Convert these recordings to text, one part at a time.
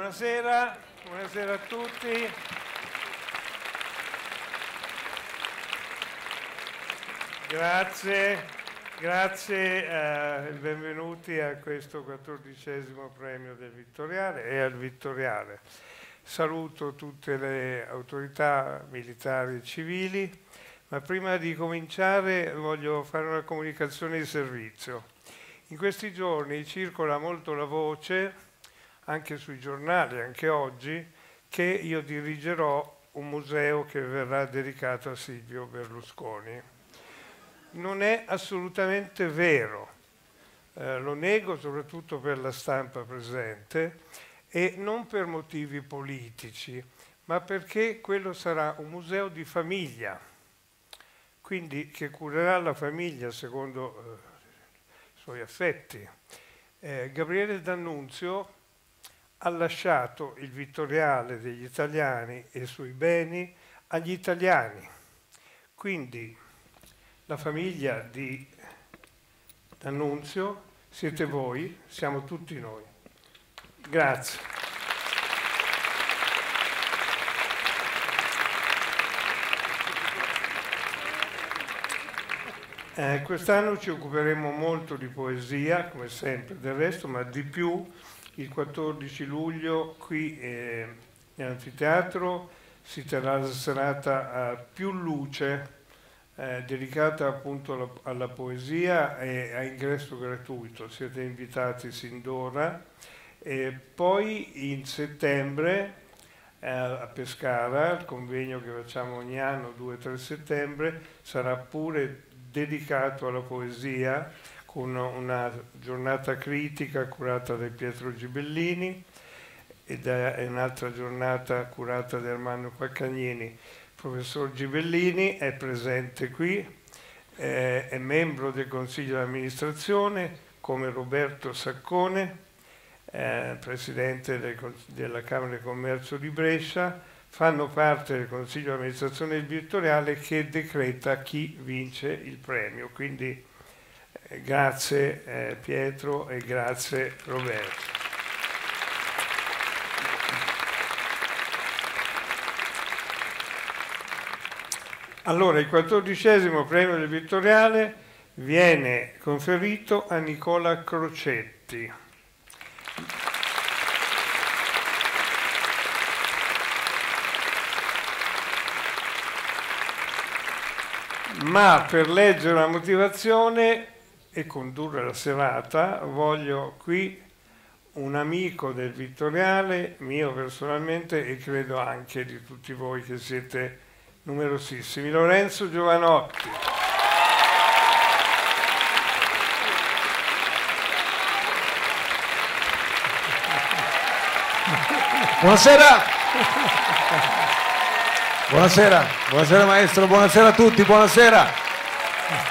Buonasera, buonasera a tutti. Grazie, grazie e eh, benvenuti a questo quattordicesimo premio del Vittoriale e al Vittoriale. Saluto tutte le autorità militari e civili, ma prima di cominciare voglio fare una comunicazione di servizio. In questi giorni circola molto la voce anche sui giornali, anche oggi, che io dirigerò un museo che verrà dedicato a Silvio Berlusconi. Non è assolutamente vero, eh, lo nego soprattutto per la stampa presente e non per motivi politici, ma perché quello sarà un museo di famiglia, quindi che curerà la famiglia secondo eh, i suoi affetti. Eh, Gabriele D'Annunzio ha lasciato il vittoriale degli italiani e i suoi beni agli italiani. Quindi la famiglia di D'Annunzio siete voi, siamo tutti noi. Grazie. Eh, quest'anno ci occuperemo molto di poesia, come sempre del resto, ma di più il 14 luglio qui eh, in anfiteatro si terrà la serata a più luce eh, dedicata appunto alla, alla, poesia e a ingresso gratuito, siete invitati sin d'ora. E poi in settembre eh, a Pescara, il convegno che facciamo ogni anno, 2-3 settembre, sarà pure dedicato alla poesia con una giornata critica curata da Pietro Gibellini ed è un'altra giornata curata da Armando Quaccagnini. Il professor Gibellini è presente qui, è membro del Consiglio di amministrazione come Roberto Saccone, presidente del, della Camera di Commercio di Brescia, fanno parte del Consiglio di amministrazione del Vittoriale che decreta chi vince il premio. Quindi Grazie eh, Pietro e grazie Roberto. Allora, il quattordicesimo premio del Vittoriale viene conferito a Nicola Crocetti. Ma per leggere la motivazione e condurre la serata, voglio qui un amico del Vittoriale, mio personalmente e credo anche di tutti voi che siete numerosissimi, Lorenzo Giovanotti. Buonasera. Buonasera, buonasera maestro, buonasera a tutti, buonasera.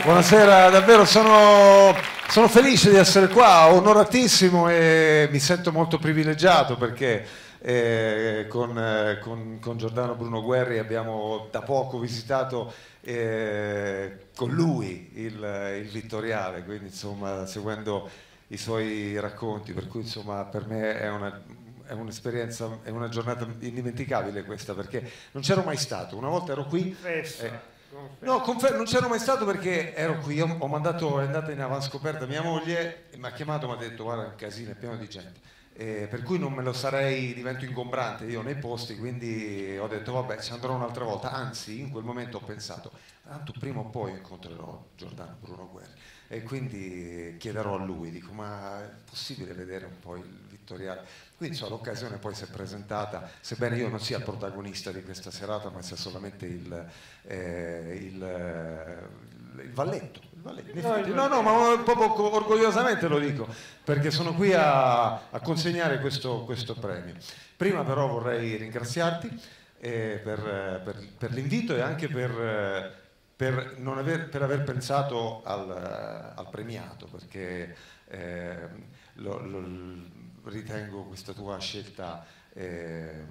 Buonasera, davvero sono, sono, felice di essere qua, onoratissimo e mi sento molto privilegiato perché eh, con, eh, con, con, Giordano Bruno Guerri abbiamo da poco visitato eh, con lui il, il, Vittoriale, quindi insomma seguendo i suoi racconti, per cui insomma per me è una, è un'esperienza, è una giornata indimenticabile questa perché non c'ero mai stato, una volta ero qui. Eh, No, confer- non c'ero mai stato perché ero qui, ho, mandato, è andata in avanscoperta mia moglie mi ha chiamato e mi ha detto guarda il casino è pieno di gente. Eh, per cui non me lo sarei, divento ingombrante io nei posti, quindi ho detto vabbè ci andrò un'altra volta, anzi in quel momento ho pensato, tanto prima o poi incontrerò Giordano Bruno Guerri. E quindi chiederò a lui, dico ma è possibile vedere un po' il Vittoriale? Quindi so, l'occasione poi si è presentata, sebbene io non sia il protagonista di questa serata, ma sia solamente il, eh, il, eh, il valletto. Il valletto. No, no, ma proprio orgogliosamente lo dico, perché sono qui a, a consegnare questo, questo, premio. Prima però vorrei ringraziarti eh, per, per, per l'invito e anche per per, aver, per aver, pensato al, al premiato, perché eh, lo, lo, ritengo questa tua scelta eh,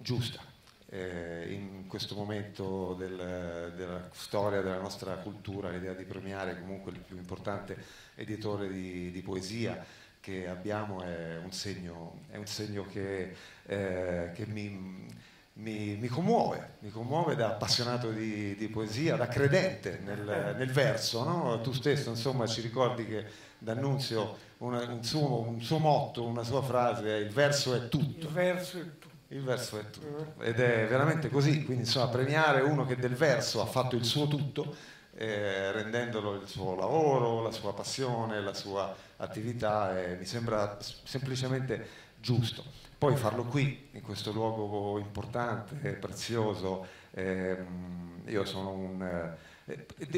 giusta. Eh, in questo momento del, della storia della nostra cultura, l'idea di premiare comunque il più importante editore di, di poesia che abbiamo è un segno, è un segno che, eh, che mi, mi, mi, commuove, mi commuove da appassionato di, di poesia, da credente nel, nel verso. No? Tu stesso insomma, ci ricordi che D'Annunzio una, un, suo, un, suo, motto, una sua frase è il verso è tutto. Il verso è tutto. Il verso è tutto. Ed è veramente così, quindi insomma premiare uno che del verso ha fatto il suo tutto, eh, rendendolo il suo lavoro, la sua passione, la sua attività, eh, mi sembra semplicemente giusto. Poi farlo qui, in questo luogo importante, prezioso, ehm, io sono un... Eh,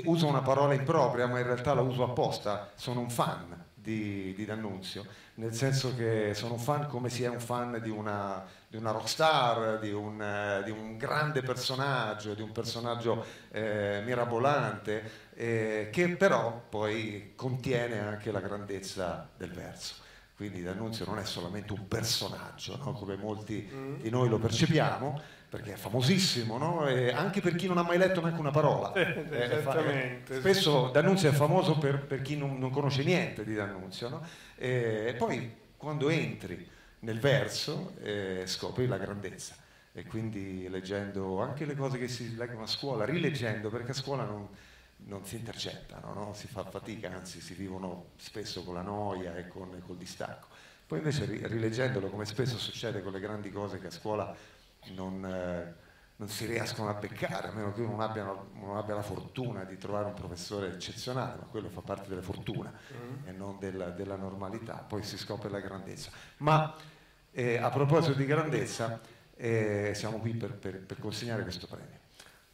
uso una parola impropria, ma in realtà la uso apposta, sono un fan di, di D'Annunzio, nel senso che sono un fan come si è un fan di una, di una rockstar, di un, eh, di un, grande personaggio, di un personaggio eh, mirabolante, eh, che però poi contiene anche la grandezza del verso. Quindi D'Annunzio non è solamente un personaggio, no? come molti mm. di noi lo percepiamo, perché è famosissimo, no? anche per chi non ha mai letto neanche una parola. Esattamente. Eh, spesso D'Annunzio è famoso per, per chi non, non, conosce niente di D'Annunzio, no? e poi quando entri nel verso eh, scopri la grandezza. E quindi leggendo anche le cose che si leggono a scuola, rileggendo, perché a scuola non, non si intercettano, no? si fa fatica, anzi si vivono spesso con la noia e con, col distacco. Poi invece rileggendolo, come spesso succede con le grandi cose che a scuola non, eh, non, si riescono a beccare, a meno che uno non abbia, non abbia, la fortuna di trovare un professore eccezionale, ma quello fa parte della fortuna mm. e non della, della, normalità, poi si scopre la grandezza. Ma eh, a proposito di grandezza, eh, siamo qui per, per, per consegnare questo premio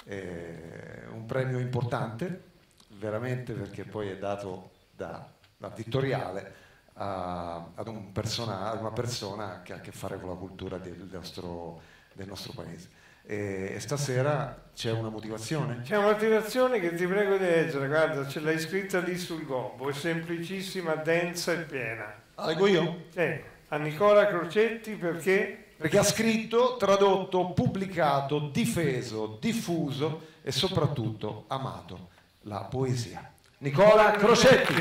eh, un premio importante, veramente perché poi è dato da, da Vittoriale a, ad un persona, ad una persona che ha a che fare con la cultura del nostro, del nostro paese. E, stasera c'è una motivazione? C'è una motivazione che ti prego di leggere, guarda, ce l'hai scritta lì sul gobbo, è semplicissima, densa e piena. Ah, leggo io? Sì, a Nicola Crocetti perché perché ha scritto, tradotto, pubblicato, difeso, diffuso e soprattutto amato la poesia. Nicola Crocetti.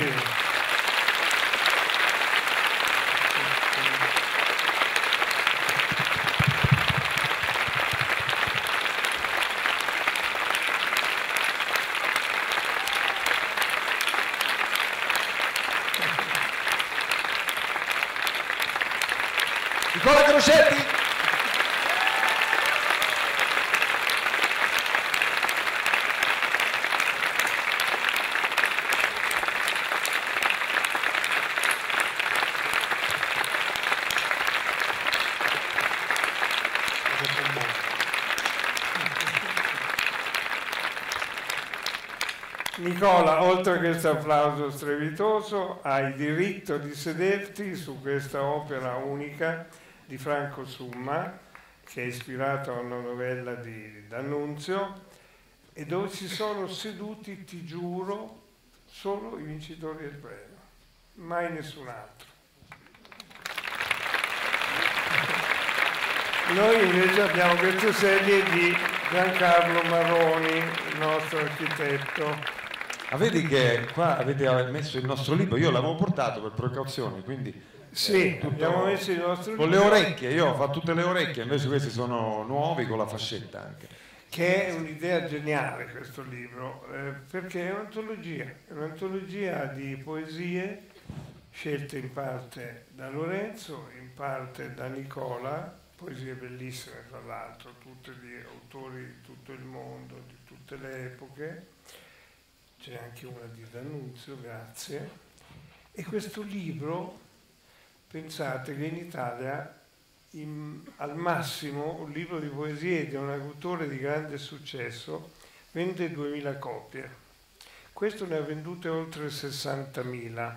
Nicola Crocetti. Nicola, oltre questo applauso strepitoso, hai diritto di sederti su questa opera unica di Franco Summa, che è ispirato a una novella di D'Annunzio, e dove si sono seduti, ti giuro, solo i vincitori del premio, mai nessun altro. Noi invece abbiamo queste sedie di Giancarlo Marroni, il nostro architetto. Ah, vedi che qua avete messo il nostro libro, io l'avevo portato per precauzione, quindi... Sì, abbiamo messo il nostro libro. Con le orecchie, io ho fatto tutte le orecchie, invece questi sono nuovi con la fascetta anche. Che è un'idea geniale questo libro, eh, perché è un'antologia, è un'antologia di poesie scelte in parte da Lorenzo, in parte da Nicola, poesie bellissime tra l'altro, tutte di autori di tutto il mondo, di tutte le epoche c'è anche una di D'Annunzio, grazie. E questo libro, pensate che in Italia in, al massimo un libro di poesie di un autore di grande successo vende 2000 copie. Questo ne ha vendute oltre 60.000.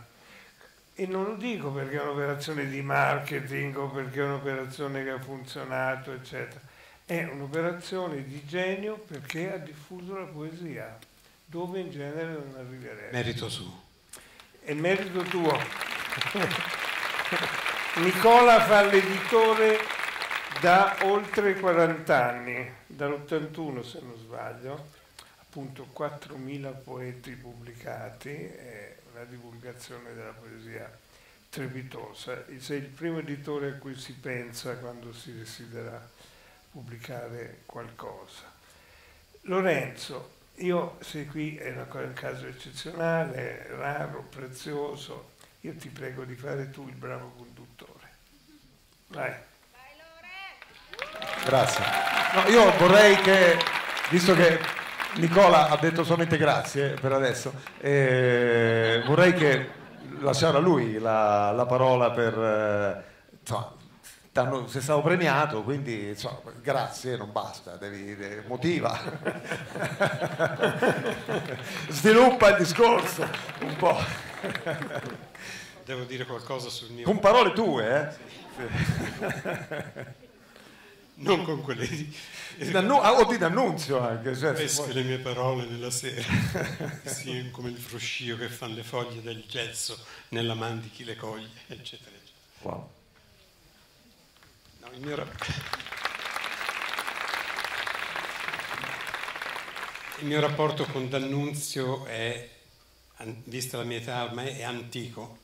E non lo dico perché è un'operazione di marketing o perché è un'operazione che ha funzionato, eccetera. È un'operazione di genio perché ha diffuso la poesia dove in genere non arriverei. Merito suo. È merito tuo. Nicola fa l'editore da oltre 40 anni, dall'81 se non sbaglio, appunto 4.000 poeti pubblicati, è una divulgazione della poesia strepitosa. Sei il primo editore a cui si pensa quando si desidera pubblicare qualcosa. Lorenzo, io sei qui, è un caso eccezionale, raro, prezioso, io ti prego di fare tu il bravo conduttore. Vai. Grazie. No, io vorrei che, visto che Nicola ha detto solamente grazie per adesso, eh, vorrei che lasciare a lui la, la parola per... Eh, insomma, sei stato premiato, quindi insomma, grazie, non basta, devi, devi motiva. Sviluppa il discorso un po'. Devo dire qualcosa sul mio... Con parole tue, eh? Sì. non con quelle di... Dannu- o di D'Annunzio anche. Cioè, Pesche le mie parole nella sera, sì, come il fruscio che fanno le foglie del gesso nella man di chi le coglie, eccetera, eccetera. Wow. Il, mio rapporto con D'Annunzio è, vista la mia età ormai, è antico.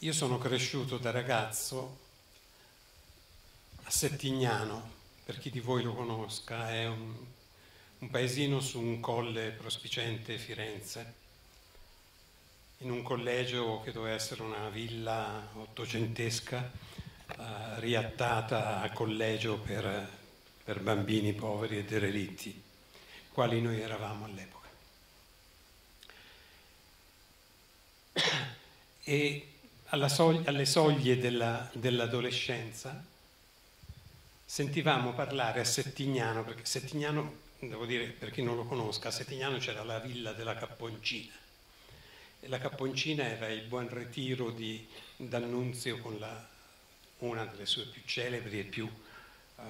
Io sono cresciuto da ragazzo a Settignano, per chi di voi lo conosca, è un, un paesino su un colle prospicente Firenze, in un collegio che doveva essere una villa ottocentesca, riattata a collegio per, per bambini poveri e derelitti, quali noi eravamo all'epoca. E soglia, alle soglie della, dell'adolescenza, sentivamo parlare a Settignano, perché Settignano, devo dire per chi non lo conosca, a Settignano c'era la villa della Capponcina. E la Capponcina era il buon ritiro di D'Annunzio con la, una delle sue più celebri e più uh,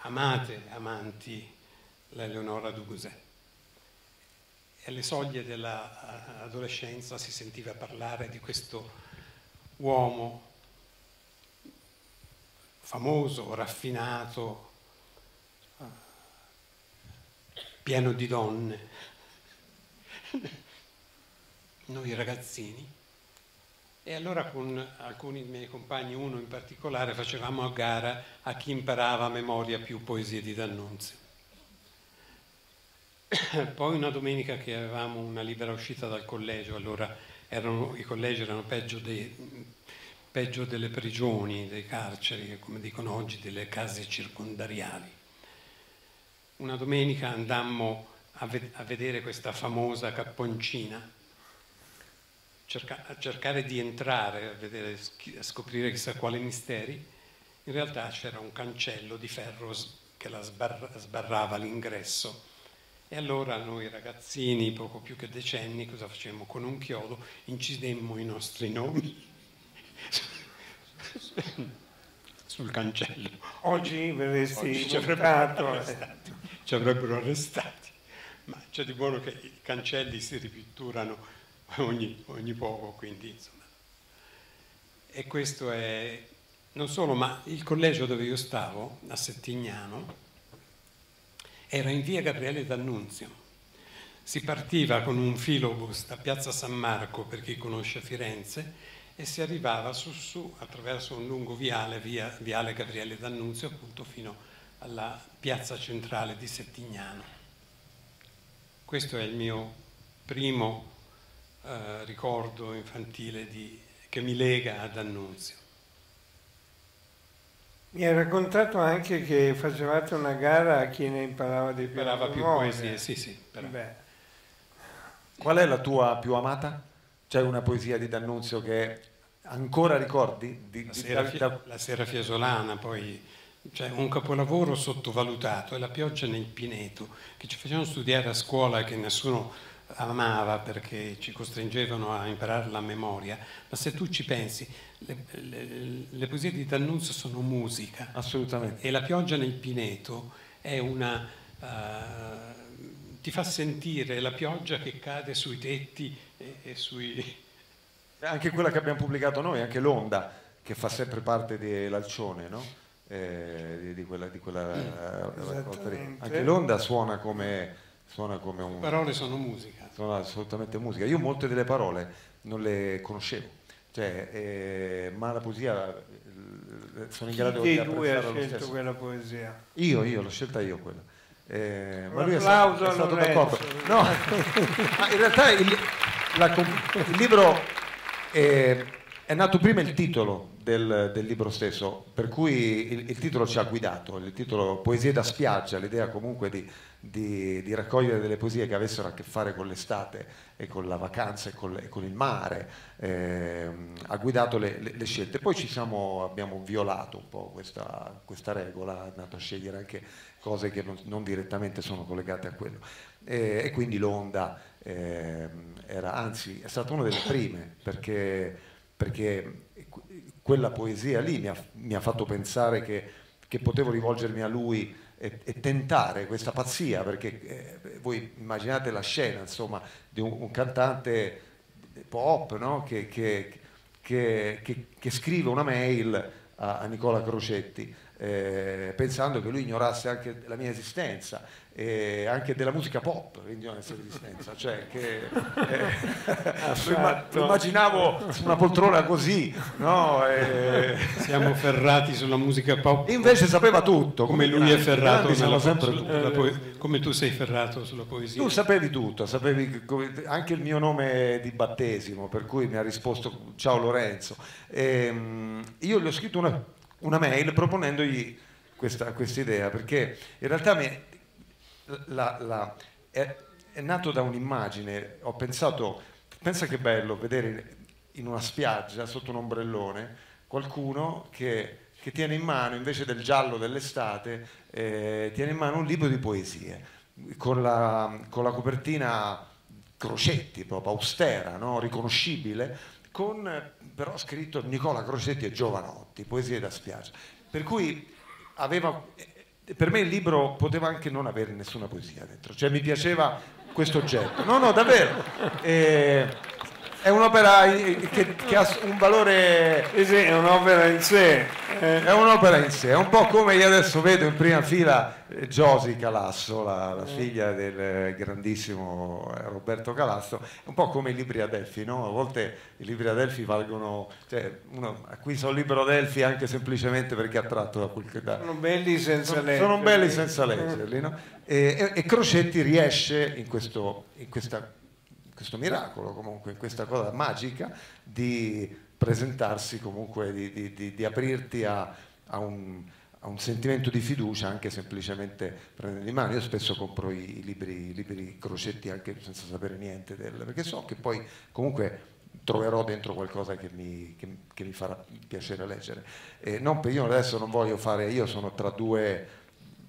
amate amanti, la Eleonora Duse. E alle soglie dell'adolescenza si sentiva parlare di questo uomo famoso, raffinato, pieno di donne. Noi ragazzini. E allora con alcuni miei compagni, uno in particolare, facevamo a gara a chi imparava a memoria più poesie di D'Annunzio. Poi una domenica che avevamo una libera uscita dal collegio, allora erano, i collegi erano peggio dei, peggio delle prigioni, dei carceri, come dicono oggi, delle case circondariali. Una domenica andammo a, ve- a vedere questa famosa capponcina, cerca- a cercare di entrare, a, vedere, a scoprire chissà quali misteri. In realtà c'era un cancello di ferro che la sbarra- sbarrava l'ingresso. E allora noi ragazzini, poco più che decenni, cosa facemmo? Con un chiodo incidemmo i nostri nomi sul cancello. Oggi verresti ci avrebbero, arrestati, ci avrebbero arrestati, ma c'è di buono che i cancelli si ripitturano ogni, ogni poco, quindi insomma. E questo è non solo, ma il collegio dove io stavo, a Settignano, era in via Gabriele D'Annunzio. Si partiva con un filobus da Piazza San Marco, per chi conosce Firenze, e si arrivava su su attraverso un lungo viale, via, viale Gabriele D'Annunzio, appunto fino alla piazza centrale di Settignano. Questo è il mio primo eh, ricordo infantile di, che mi lega ad Annunzio. Mi hai raccontato anche che facevate una gara a chi ne imparava di più. Imparava più poesie, sì, sì. Qual è la tua più amata? C'è una poesia di D'Annunzio che ancora ricordi? Di, la, sera, di, la sera fiesolana, poi cioè un capolavoro sottovalutato è La pioggia nel Pineto, che ci facevano studiare a scuola e che nessuno amava perché ci costringevano a imparare la memoria, ma se tu ci pensi, le, le, le poesie di D'Annunzio sono musica. Assolutamente. E La pioggia nel Pineto è una... Uh, ti fa sentire la pioggia che cade sui tetti e, e sui... Anche quella che abbiamo pubblicato noi, anche l'onda, che fa sempre parte dell'alcione, no? Eh, di, di, quella, di quella mm. Anche l'onda suona come, suona come un... Le parole sono musica. Sono assolutamente musica. Io molte delle parole non le conoscevo. cioè, eh, ma la poesia eh, sono in Chi grado di dei due ha scelto quella poesia? Io, io, l'ho scelta io quella. Eh, ma lui è stato, è stato d'accordo. No, ma in realtà il, la il libro è, è nato prima il titolo del, del libro stesso, per cui il, il titolo ci ha guidato, il titolo Poesie da spiaggia, l'idea comunque di, di- di raccogliere delle poesie che avessero a che fare con l'estate e con la vacanza e con, e con il mare, ehm, ha guidato le, le- le scelte. Poi ci siamo, abbiamo violato un po' questa, questa regola, andato a scegliere anche cose che non, non direttamente sono collegate a quello. E, e quindi l'onda ehm, era, anzi, è stata una delle prime, perché, perché quella poesia lì mi ha, mi ha fatto pensare che, che potevo rivolgermi a lui e, e tentare questa pazzia, perché eh, voi immaginate la scena, insomma, di un, un cantante pop no? che, che- che- scrive una mail a, a Nicola Crocetti eh, pensando che lui ignorasse anche la mia esistenza e anche della musica pop ignorasse l'esistenza cioè che eh, lo imma- lo immaginavo su una poltrona così no? E- Siamo ferrati sulla musica pop. invece sapeva tutto come lui grandi- è ferrato nella- sempre sulla- tutti sulla poe- come tu sei ferrato sulla poesia. tu sapevi tutto, sapevi che- come- anche il mio nome di battesimo, per cui mi ha risposto ciao Lorenzo. Ehm, io gli ho scritto una, una mail proponendogli questa idea, perché in realtà mi- la- la- è, è nato da un'immagine, ho pensato, pensa che bello vedere in una spiaggia sotto un ombrellone qualcuno che, che tiene in mano, invece del giallo dell'estate, eh, tiene in mano un libro di poesie, con la, con la copertina Crocetti, proprio austera, no? riconoscibile, con però scritto Nicola Crocetti e Giovanotti, poesie da spiaggia. Per cui aveva, per me il libro poteva anche non avere nessuna poesia dentro, cioè mi piaceva questo oggetto. No, no, davvero. Eh, è un'opera che, che ha un valore Sì, sì, è un'opera in sé. eh. è un'opera in sé, è un po' come io adesso vedo in prima fila eh, Josie Calasso, la, la figlia del eh, grandissimo eh, Roberto Calasso, è un po' come i libri Adelphi, no? A volte i libri Adelphi valgono, cioè uno acquista un libro Adelphi anche semplicemente perché è attratto da quel che dà. Sono belli senza leggere. sono belli senza leggerli, no? E, e- e Crocetti riesce in questo, in questa- questo miracolo, comunque, questa cosa magica di presentarsi comunque, di, di- di- di aprirti a, a un, a un sentimento di fiducia anche semplicemente prendendo in mano. Io spesso compro i, libri, i libri Crocetti anche senza sapere niente del, perché so che poi comunque troverò dentro qualcosa che mi, che- che mi farà piacere leggere. E non io adesso non voglio fare, io sono tra due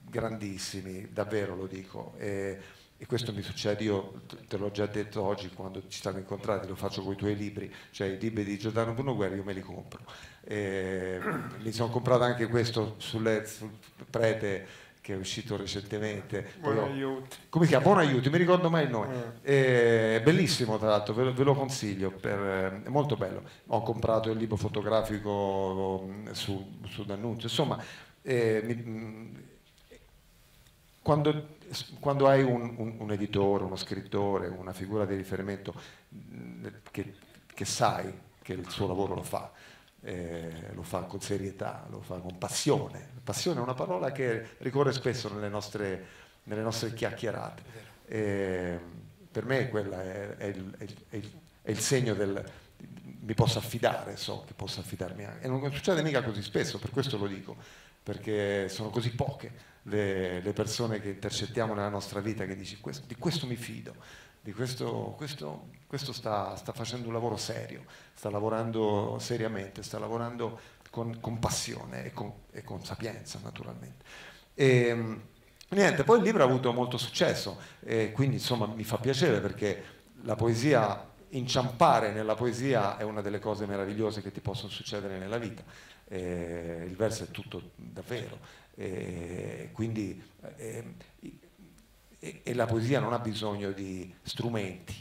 grandissimi, davvero lo dico. E, e questo mi succede, io te- l'ho già detto oggi quando ci siamo incontrati, lo faccio con i tuoi libri, cioè i libri di Giordano Bruno Guerra io me li compro. E, mi sono comprato anche questo sulle- sul prete che è uscito recentemente. Buon ho- aiuto. come si chiama? Buon aiuto, mi ricordo mai il nome. Eh, È bellissimo tra l'altro, ve lo, ve lo consiglio, per- è molto bello. Ho comprato il libro fotografico mm, su, su D'Annunzio, insomma, eh, mi- mm, quando, quando hai un, un- un editore, uno scrittore, una figura di riferimento che, che sai che il suo lavoro lo fa, eh, lo fa con serietà, lo fa con passione. Passione è una parola che ricorre spesso nelle nostre, nelle nostre chiacchierate. Eh, per me quella è, è il- è il- è il segno del mi posso affidare, so che posso affidarmi anche. E non succede mica così spesso, per questo lo dico, perché sono così poche le, le persone che intercettiamo nella nostra vita che dici "Questo- di questo mi fido, di questo, questo, questo sta, sta facendo un lavoro serio, sta lavorando seriamente, sta lavorando con, con passione e con, e con sapienza naturalmente. E, niente, poi il libro ha avuto molto successo e quindi insomma mi fa piacere perché la poesia, inciampare nella poesia è una delle cose meravigliose che ti possono succedere nella vita. Eh, il verso è tutto davvero. Eh, quindi eh, e, e la poesia non ha bisogno di strumenti,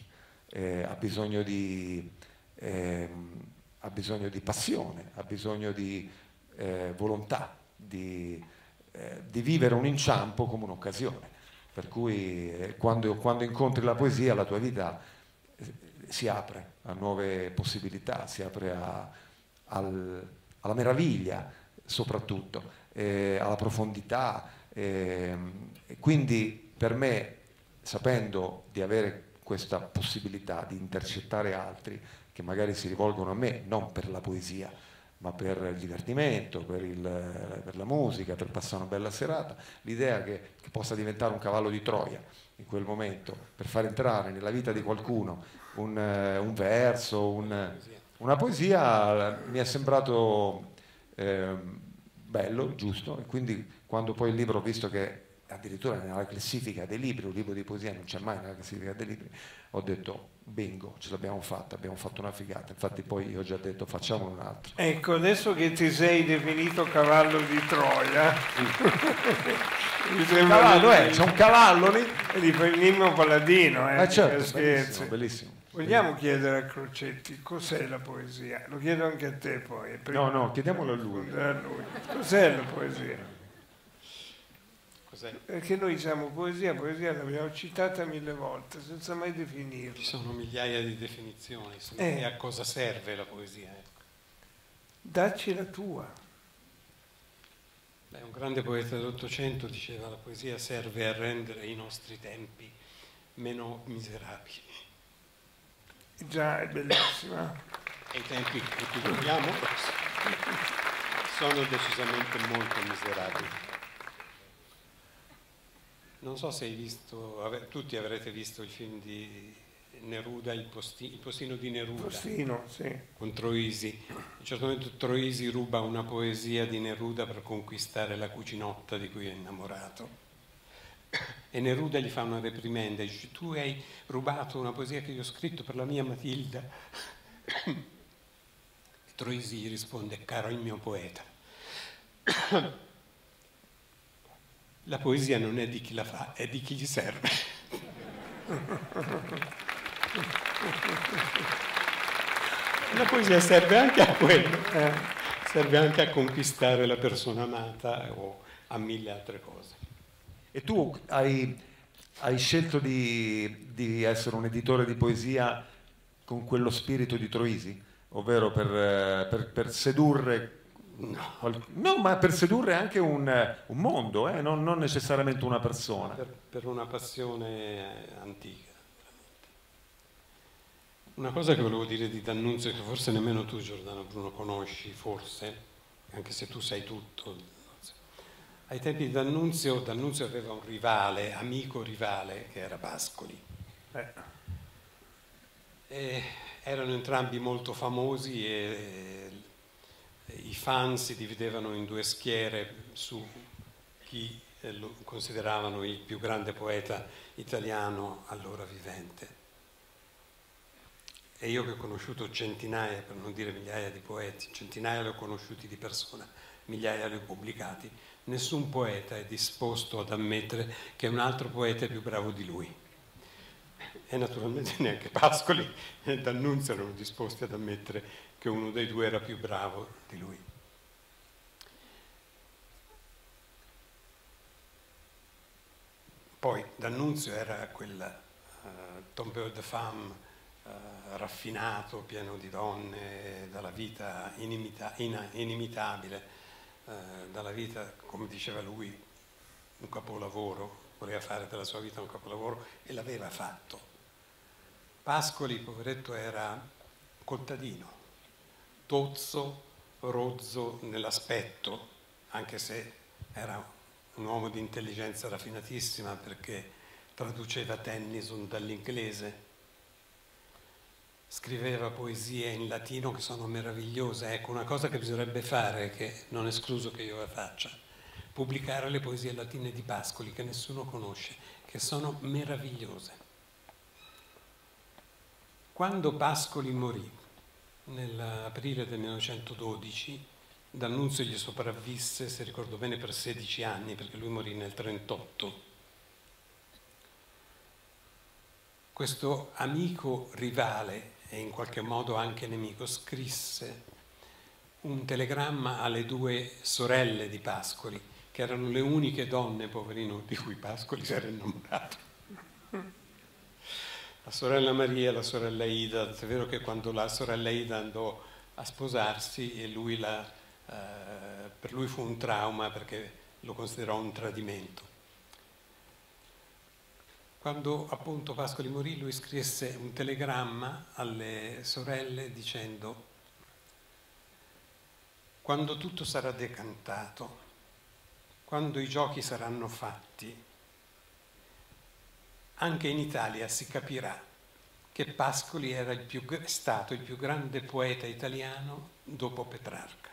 eh, ha, bisogno di, ehm, ha bisogno di passione, ha bisogno di eh, volontà, di, eh, di vivere un inciampo come un'occasione. Per cui eh, quando, quando incontri la poesia la tua vita eh, si apre a nuove possibilità, si apre a, al, alla meraviglia soprattutto, eh, alla profondità. Eh, quindi per me, sapendo di avere questa possibilità di intercettare altri che magari si rivolgono a me, non per la poesia, ma per il divertimento, per, il, per, la musica, per passare una bella serata, l'idea che, che, possa diventare un cavallo di Troia in quel momento, per far entrare nella vita di qualcuno un, un verso, un, una poesia, mi è sembrato eh, bello, giusto, e quindi quando poi il libro ho visto che addirittura nella classifica dei libri, un libro di poesia non c'è mai nella classifica dei libri, ho detto bingo, ce l'abbiamo fatta, abbiamo fatto una figata, infatti poi io ho già detto facciamo un altro. Ecco, adesso che ti sei definito cavallo di Troia, sembra cavallo, eh, c'è un cavallo lì. E gli fai l'inno paladino, eh, eh certo, bellissimo, bellissimo. Vogliamo chiedere a Crocetti cos'è la poesia? Lo chiedo anche a te poi. No, no, chiediamolo a lui. a lui. Cos'è la poesia? Cos'è? Perché noi diciamo poesia, poesia l'abbiamo citata mille volte senza mai definirla. Ci sono migliaia di definizioni, eh. e a cosa serve la poesia? Ecco. Dacci la tua. Beh, un grande poeta dell'Ottocento diceva la poesia serve a rendere i nostri tempi meno miserabili. Già, è bellissima. E i tempi cui viviamo sono decisamente molto miserabili. Non so se hai visto, tutti avrete visto il film di Neruda, il, posti, il postino di Neruda. Postino, sì. Con Troisi. A un certo momento Troisi ruba una poesia di Neruda per conquistare la cucinotta di cui è innamorato. E Neruda gli fa una reprimenda, dice tu hai rubato una poesia che io ho scritto per la mia Matilda. E Troisi gli risponde, caro il mio poeta. La poesia non è di chi la fa, è di chi gli serve. La poesia serve anche a quello, eh? serve anche a conquistare la persona amata o a mille altre cose. E tu hai, hai scelto di, di, essere un editore di poesia con quello spirito di Troisi, ovvero per, eh, per, per sedurre No. no, ma per sedurre anche un, un mondo, eh? non, non, necessariamente una persona. Per, per, una passione antica. Una cosa che volevo dire di D'Annunzio, che forse nemmeno tu Giordano Bruno conosci, forse, anche se tu sai tutto. Ai tempi di D'Annunzio, D'Annunzio aveva un rivale, amico rivale, che era Pascoli. Eh. Erano entrambi molto famosi e i fan si dividevano in due schiere su chi eh, lo consideravano il più grande poeta italiano allora vivente. E io che ho conosciuto centinaia, per non dire migliaia di poeti, centinaia li ho conosciuti di persona, migliaia li ho pubblicati, nessun poeta è disposto ad ammettere che un altro poeta è più bravo di lui. E naturalmente neanche Pascoli e D'Annunzio erano disposti ad ammettere che uno dei due era più bravo di lui. Poi D'Annunzio era quel uh, tombeur de femme uh, raffinato, pieno di donne, dalla vita inimita- in- inimitabile, uh, dalla vita, come diceva lui, un capolavoro, voleva fare della sua vita un capolavoro e l'aveva fatto. Pascoli, poveretto, era contadino, tozzo, rozzo nell'aspetto, anche se era un uomo di intelligenza raffinatissima perché traduceva Tennyson dall'inglese, scriveva poesie in latino che sono meravigliose. Ecco, una cosa che bisognerebbe fare, che non è escluso che io la faccia, pubblicare le poesie latine di Pascoli che nessuno conosce, che sono meravigliose. Quando Pascoli morì, nell'aprile del 1912 D'Annunzio gli sopravvisse, se ricordo bene, per 16 anni, perché lui morì nel 1938. Questo amico rivale e in qualche modo anche nemico scrisse un telegramma alle due sorelle di Pascoli, che erano le uniche donne, poverino, di cui Pascoli si era innamorato. la sorella Maria e la sorella Ida, è vero che quando la sorella Ida andò a sposarsi e lui la, eh, per lui fu un trauma perché lo considerò un tradimento. Quando appunto Pascoli morì, lui scrisse un telegramma alle sorelle dicendo quando tutto sarà decantato, quando i giochi saranno fatti, anche in Italia si capirà che Pascoli era il più, stato il più grande poeta italiano dopo Petrarca.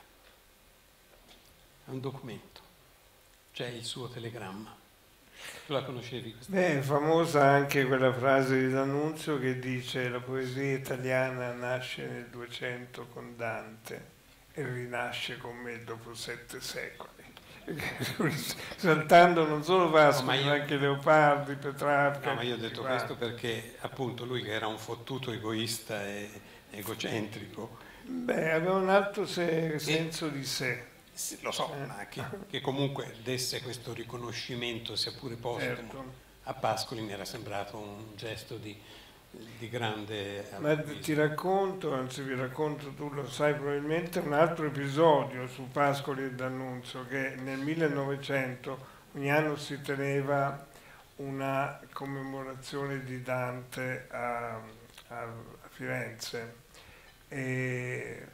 È un documento, c'è il suo telegramma. Tu la conoscevi? Beh, è famosa anche quella frase di D'Annunzio che dice la poesia italiana nasce nel 200 con Dante e rinasce con me dopo sette secoli. Saltando non solo Vasco, no, ma, io... ma, anche Leopardi, Petrarca. No, ma io ho detto questo perché appunto lui che era un fottuto egoista e egocentrico. Beh, aveva un alto se... senso di sé. Lo so, eh. ma che, che, comunque desse questo riconoscimento, sia pure postumo, certo. a Pascoli mi era sembrato un gesto di, di grande... Ma ti racconto, anzi vi racconto, tu lo sai probabilmente, un altro episodio su Pascoli e D'Annunzio, che nel 1900 ogni anno si teneva una commemorazione di Dante a, a, a Firenze e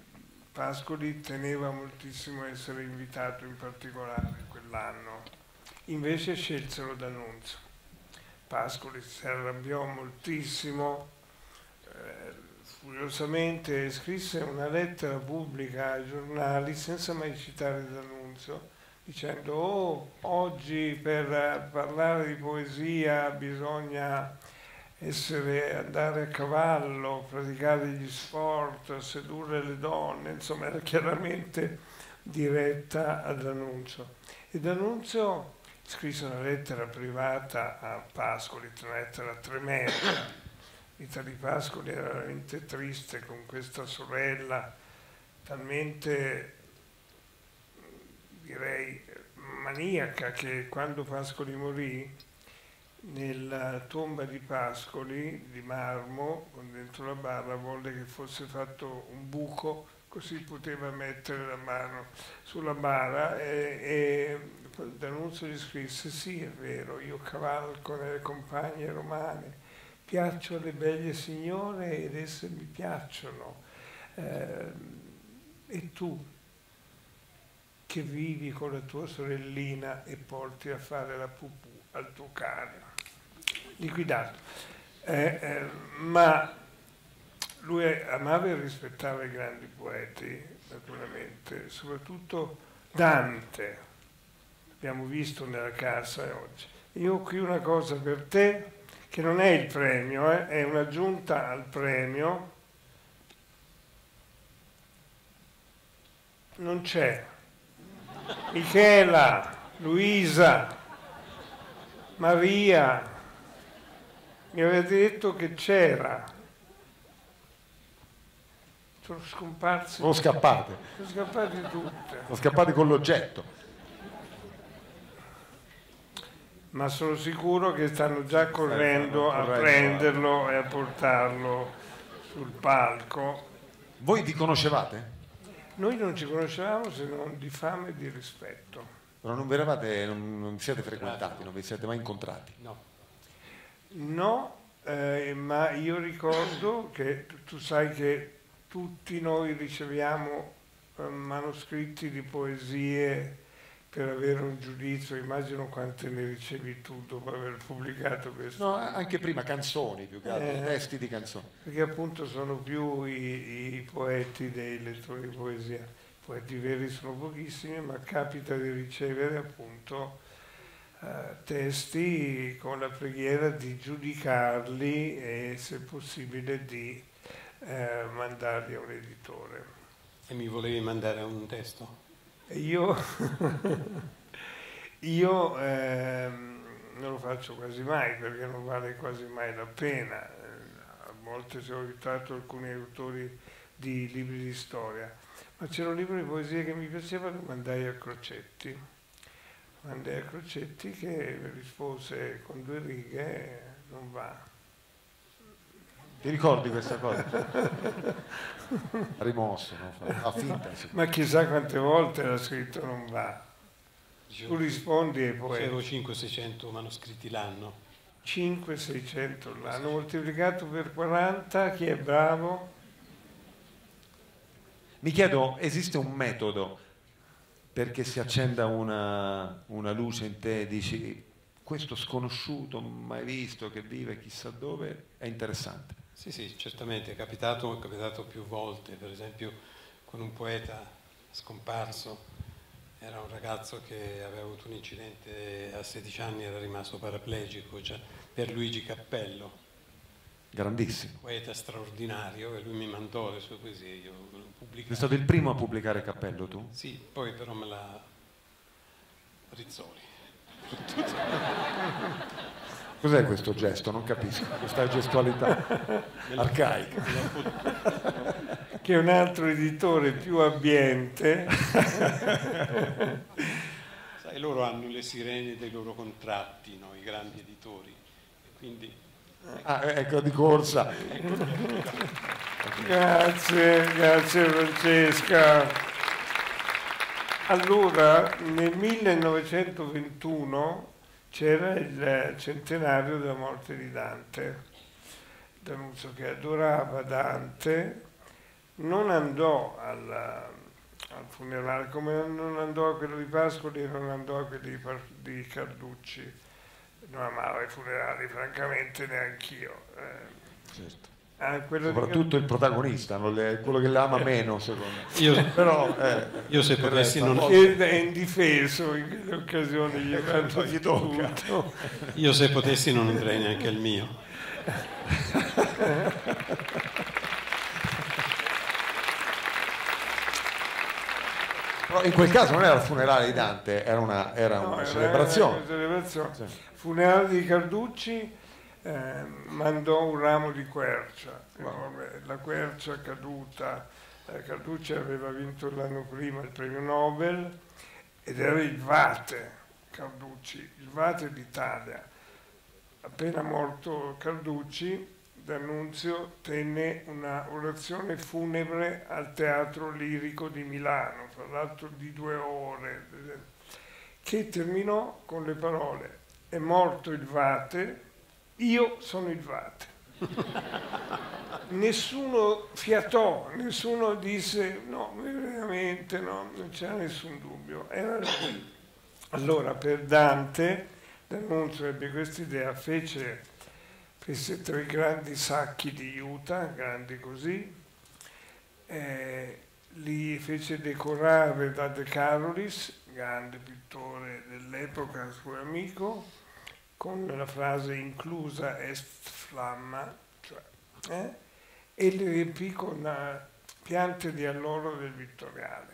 Pascoli teneva moltissimo a essere invitato in particolare quell'anno, invece scelsero D'Annunzio. Pascoli si arrabbiò moltissimo, eh, furiosamente scrisse una lettera pubblica ai giornali senza mai citare D'Annunzio, dicendo oh, oggi per parlare di poesia bisogna essere, andare a cavallo, praticare gli sport, sedurre le donne, insomma era chiaramente diretta ad Annunzio. E D'Annunzio scrisse una lettera privata a Pascoli, una lettera tremenda. Vita di Pascoli era veramente triste con questa sorella talmente, direi, maniaca che quando Pascoli morì nella tomba di Pascoli di marmo con dentro la barra volle che fosse fatto un buco così poteva mettere la mano sulla bara e, e D'Annunzio gli scrisse sì è vero io cavalco nelle compagne romane piaccio alle belle signore ed esse mi piacciono eh, e tu che vivi con la tua sorellina e porti a fare la pupù al tuo cane liquidato. Eh, eh, ma lui amava e rispettava i grandi poeti, naturalmente, soprattutto Dante, abbiamo visto nella casa oggi. Io ho qui una cosa per te, che non è il premio, eh, è un'aggiunta al premio. Non c'è. Michela, Luisa, Maria, mi avete detto che c'era. Sono scomparse. Sono scappate. Sono scappate tutte. Sono scappate con l'oggetto. Ma sono sicuro che stanno già correndo a prenderlo e a portarlo sul palco. Voi vi conoscevate? Noi non ci conoscevamo se non di fame e di rispetto. Però non vi eravate, non, non siete frequentati, non vi siete mai incontrati? No. No, eh, ma io ricordo che tu sai che tutti noi riceviamo eh, manoscritti di poesie per avere un giudizio, immagino quante ne ricevi tu dopo aver pubblicato questo. No, anche prima canzoni più che altro, eh, testi di canzoni. Perché appunto sono più i, i poeti dei lettori di poesia. Poeti veri sono pochissimi, ma capita di ricevere appunto testi con la preghiera di giudicarli e se possibile di eh, mandarli a un editore. E mi volevi mandare un testo? Io, io ehm, non lo faccio quasi mai perché non vale quasi mai la pena. A volte ho aiutato alcuni autori di libri di storia, ma c'era un libro di poesia che mi piaceva, lo mandai a Crocetti Andrea Crocetti che rispose con due righe non va. Ti ricordi questa cosa? Rimosso, no? fa finta. Sì. Ma chissà quante volte l'ha scritto non va. Tu rispondi ai Facevo poeti. 500-600 manoscritti l'anno. 5-600 l'anno moltiplicato per 40, chi è bravo? Mi chiedo, esiste un metodo perché si accenda una, una luce in te dici questo sconosciuto, mai visto, che vive chissà dove, è interessante. Sì, sì, certamente, è capitato, è capitato più volte, per esempio con un poeta scomparso, era un ragazzo che aveva avuto un incidente a 16 anni, era rimasto paraplegico, cioè, per Luigi Cappello, Grandissimo. poeta straordinario, e lui mi mandò le sue poesie, io le ho pubblicate. Sei stato il primo a pubblicare Cappello tu? Sì, poi però me la Rizzoli. Cos'è questo gesto? Non capisco, questa gestualità arcaica. Che un altro editore più abbiente. Sai, loro hanno le sirene dei loro contratti, no? i grandi editori, e quindi Ah, ecco di corsa. Grazie, grazie Francesca. Allora, nel 1921 c'era il centenario della morte di Dante. D'Annunzio che adorava Dante, non andò alla- al funerale, come non andò a quello di Pascoli e non andò a quello di, di Carducci. Non amava i funerali, francamente neanch'io. Eh, Certo. ah, quello di Soprattutto il protagonista, non le- quello che l'ama meno, secondo me. io, Però, eh, io se potessi non, Ed è indifeso in quelle occasioni, gli vanno gli di tocca. io se potessi non andrei neanche al mio. Però in quel caso non era il funerale di Dante, era una, era No, una era celebrazione. una celebrazione. Sì. Funerale di Carducci eh, mandò un ramo di quercia, enorme. la quercia caduta. Eh, Carducci aveva vinto l'anno prima il premio Nobel ed era il Vate Carducci, il Vate d'Italia. Appena morto Carducci, D'Annunzio tenne una orazione funebre al Teatro Lirico di Milano, tra l'altro di due ore, che terminò con le parole è morto il Vate, io sono il Vate. nessuno fiatò, nessuno disse no, veramente no, non c'era nessun dubbio. Era lui. Allora per Dante, D'Annunzio ebbe questa idea, fece, fece tre grandi sacchi di juta, grandi così, eh, li fece decorare da De Carolis, grande pittore dell'epoca, suo amico, con la frase inclusa est flamma, cioè, eh, e li riempì con eh, piante di alloro del Vittoriale.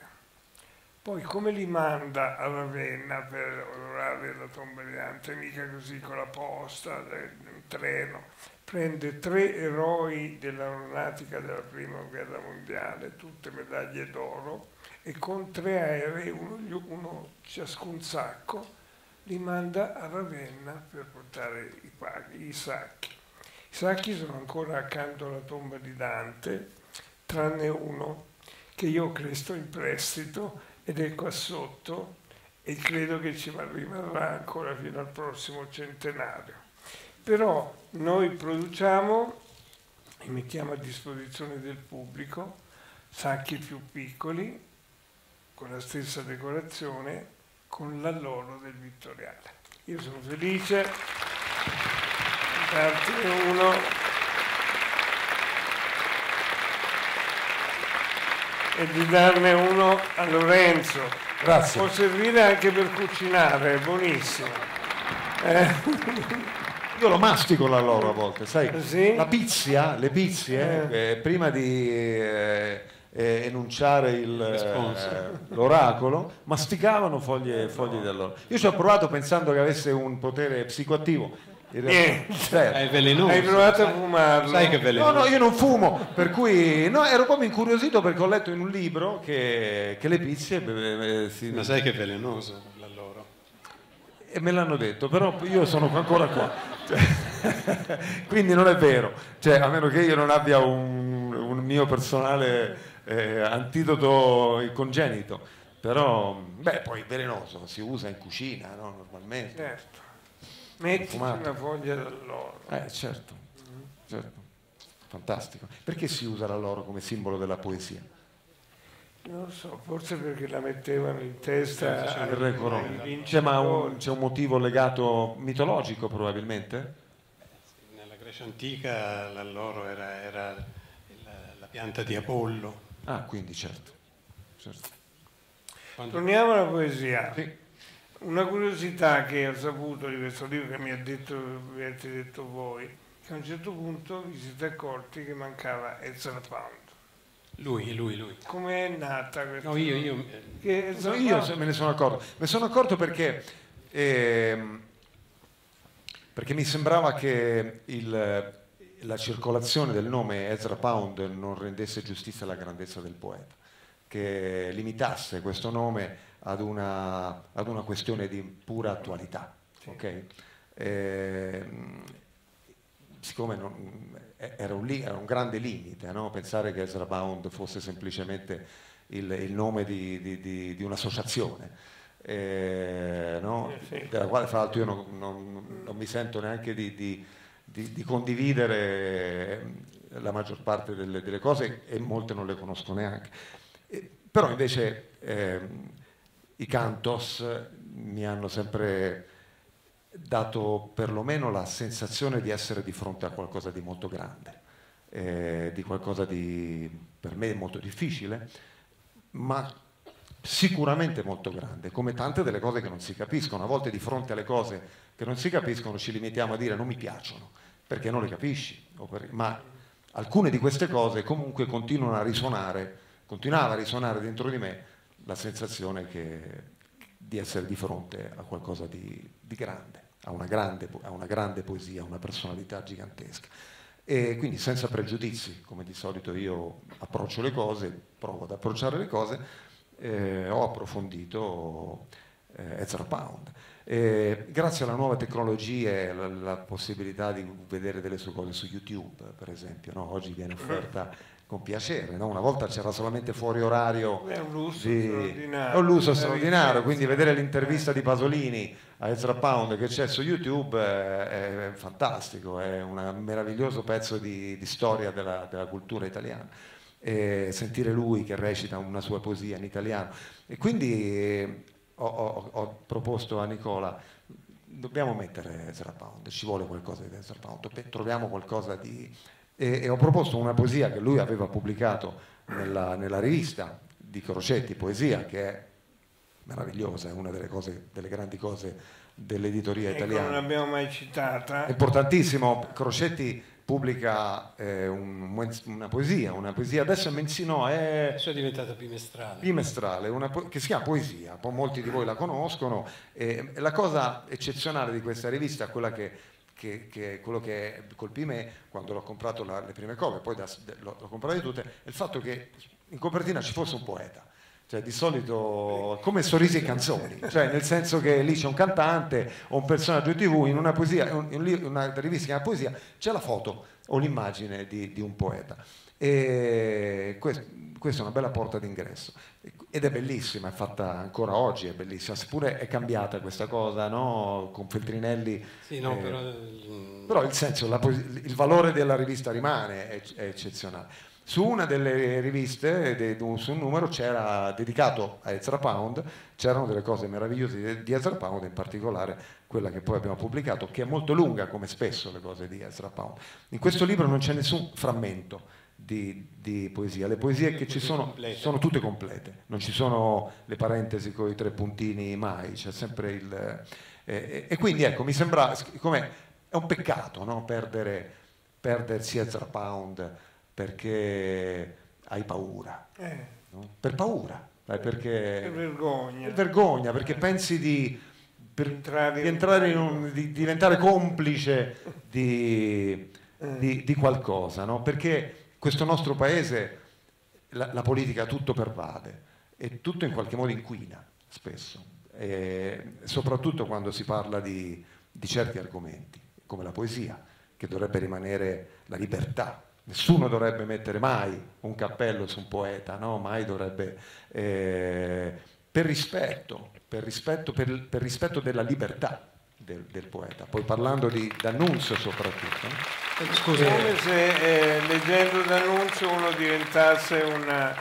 Poi come li manda a Ravenna per onorare la tomba di Dante? Mica così con la posta, treno. Prende tre eroi dell'aeronautica della prima guerra mondiale, tutte medaglie d'oro, e con tre aerei, uno, uno ciascun sacco, li manda a Ravenna per portare i, paghi, i sacchi. I sacchi sono ancora accanto alla tomba di Dante, tranne uno che io ho chiesto in prestito ed è qua sotto e credo che ci rimarrà ancora fino al prossimo centenario. Però noi produciamo e mettiamo a disposizione del pubblico sacchi più piccoli con la stessa decorazione con l'alloro del Vittoriale. Io sono felice di dartene uno e di darne uno a Lorenzo. Grazie. Può servire anche per cucinare, è buonissimo. Eh, Io lo mastico la loro a volte, sai? Sì? La pizia, le pizie, eh, prima di eh, eh, enunciare il, eh, l'oracolo, masticavano foglie, foglie di alloro. Io ci ho provato pensando che avesse un potere psicoattivo. Niente. Zero. È velenoso. hai provato a fumarlo? Sai che è No, velenoso. no, io non fumo, per cui no, ero proprio incuriosito perché ho letto in un libro che, che le pizze eh, eh, si- Ma sai che è velenoso l'alloro? e me l'hanno detto, però io sono ancora qua. Cioè, Quindi non è vero, cioè, a meno che io non abbia un, un mio personale eh, antidoto congenito. Però, beh, poi velenoso si usa in cucina, no? Normalmente. Certo. Metti una foglia d'alloro. Eh, certo, certo. Fantastico. Perché si usa l'alloro come simbolo della poesia? Non lo so, forse perché la mettevano in testa Il re corona. C'è, ma un, c'è un motivo legato mitologico probabilmente? Nella Grecia antica l'alloro era, era la, la pianta di Apollo. Ah, quindi certo. certo. Quando- Torniamo alla poesia. Sì. Una curiosità che ho saputo di questo libro che mi ha detto, vi avete detto voi, che a un certo punto vi siete accorti che mancava Ezra Pound. Lui, lui, lui. Come è nata questa No, io, io eh, Che Ezra io me ne sono accorto. Me ne sono accorto perché, ehm, perché mi sembrava che il- la circolazione del nome Ezra Pound non rendesse giustizia alla grandezza del poeta, che limitasse questo nome ad una, ad una questione di pura attualità. ok? Ehm, siccome non- era, un, era un grande limite no? pensare che Ezra Pound fosse semplicemente il, il nome di, di- di- di un'associazione, eh, no? Eh, della quale fra l'altro io non, non- non mi sento neanche di, di- di- di condividere eh, la maggior parte delle, delle cose e molte non le conosco neanche. Eh, però invece ehm, i cantos mi hanno sempre dato perlomeno la sensazione di essere di fronte a qualcosa di molto grande, eh, di qualcosa di per me molto difficile, ma sicuramente molto grande, come tante delle cose che non si capiscono. A volte di fronte alle cose che non si capiscono ci limitiamo a dire non mi piacciono, perché non le capisci, ma alcune di queste cose comunque continuano a risuonare, continuava a risuonare dentro di me la sensazione che- di essere di fronte a qualcosa di, di grande, a una grande, a una grande poesia, a una personalità gigantesca. E quindi senza pregiudizi, come di solito io approccio le cose, provo ad approcciare le cose, eh, ho approfondito eh, Ezra Pound. Eh, grazie alla nuova tecnologia e alla possibilità di vedere delle sue cose su YouTube, per esempio, no? oggi viene offerta con piacere, no? una volta c'era solamente fuori orario È un lusso di- straordinario. è un lusso straordinario, quindi vedere l'intervista di Pasolini a Ezra Pound che c'è su YouTube è, è fantastico, è un meraviglioso pezzo di, di storia della, della cultura italiana. E sentire lui che recita una sua poesia in italiano. E quindi eh, ho, ho- ho proposto a Nicola, dobbiamo mettere Ezra Pound, ci vuole qualcosa di Ezra Pound, troviamo qualcosa di... E, e ho proposto una poesia che lui aveva pubblicato nella, nella rivista di Crocetti, Poesia, che è meravigliosa, è una delle, cose, delle grandi cose dell'editoria Ecco, non italiana. l'abbiamo mai citata. È importantissimo, Crocetti pubblica eh, un- una poesia, una poesia, adesso è Menzino, è adesso è diventata bimestrale. bimestrale, una po- che si chiama Poesia, poi molti di voi la conoscono. e la cosa eccezionale di questa rivista, quella che, che- che- quello che colpì me quando l'ho comprato la- le prime copie, poi da- l'ho, l'ho comprate tutte, è il fatto che in copertina ci fosse un poeta. Cioè, di solito come sorrisi e canzoni, cioè nel senso che lì c'è un cantante o un personaggio in tv, in una, poesia, in una rivista che si chiama Poesia, c'è la foto o l'immagine di, di un poeta. E questo, questa è una bella porta d'ingresso ed è bellissima, è fatta ancora oggi, è bellissima, seppure è cambiata questa cosa, no? con Feltrinelli. Sì, no, eh, però... però il senso, la il valore della rivista rimane, è, è eccezionale. Su una delle riviste, su un numero, c'era dedicato a Ezra Pound, c'erano delle cose meravigliose di- Ezra Pound, in particolare quella che poi abbiamo pubblicato, che è molto lunga, come spesso le cose di Ezra Pound. In questo libro non c'è nessun frammento di, di poesia, le poesie che ci sono sono tutte complete, non ci sono le parentesi con i tre puntini mai, c'è sempre il... eh, e quindi ecco, mi sembra, come è un peccato no? perdere, perdersi Ezra Pound perché hai paura, Eh, no? per paura, eh, perché che vergogna. per vergogna, perché pensi di, per- Entrare di entrare in un- di diventare complice di, di- di qualcosa, no? perché questo nostro paese la, la politica tutto pervade e tutto in qualche modo inquina spesso, e soprattutto quando si parla di, di certi argomenti, come la poesia. che dovrebbe rimanere la libertà. Nessuno dovrebbe mettere mai un cappello su un poeta, no? mai dovrebbe, eh, per rispetto, per rispetto, per, per rispetto della libertà del, del, poeta. Poi parlando di D'Annunzio soprattutto. No? Scusi. Come se eh, leggendo D'Annunzio uno diventasse una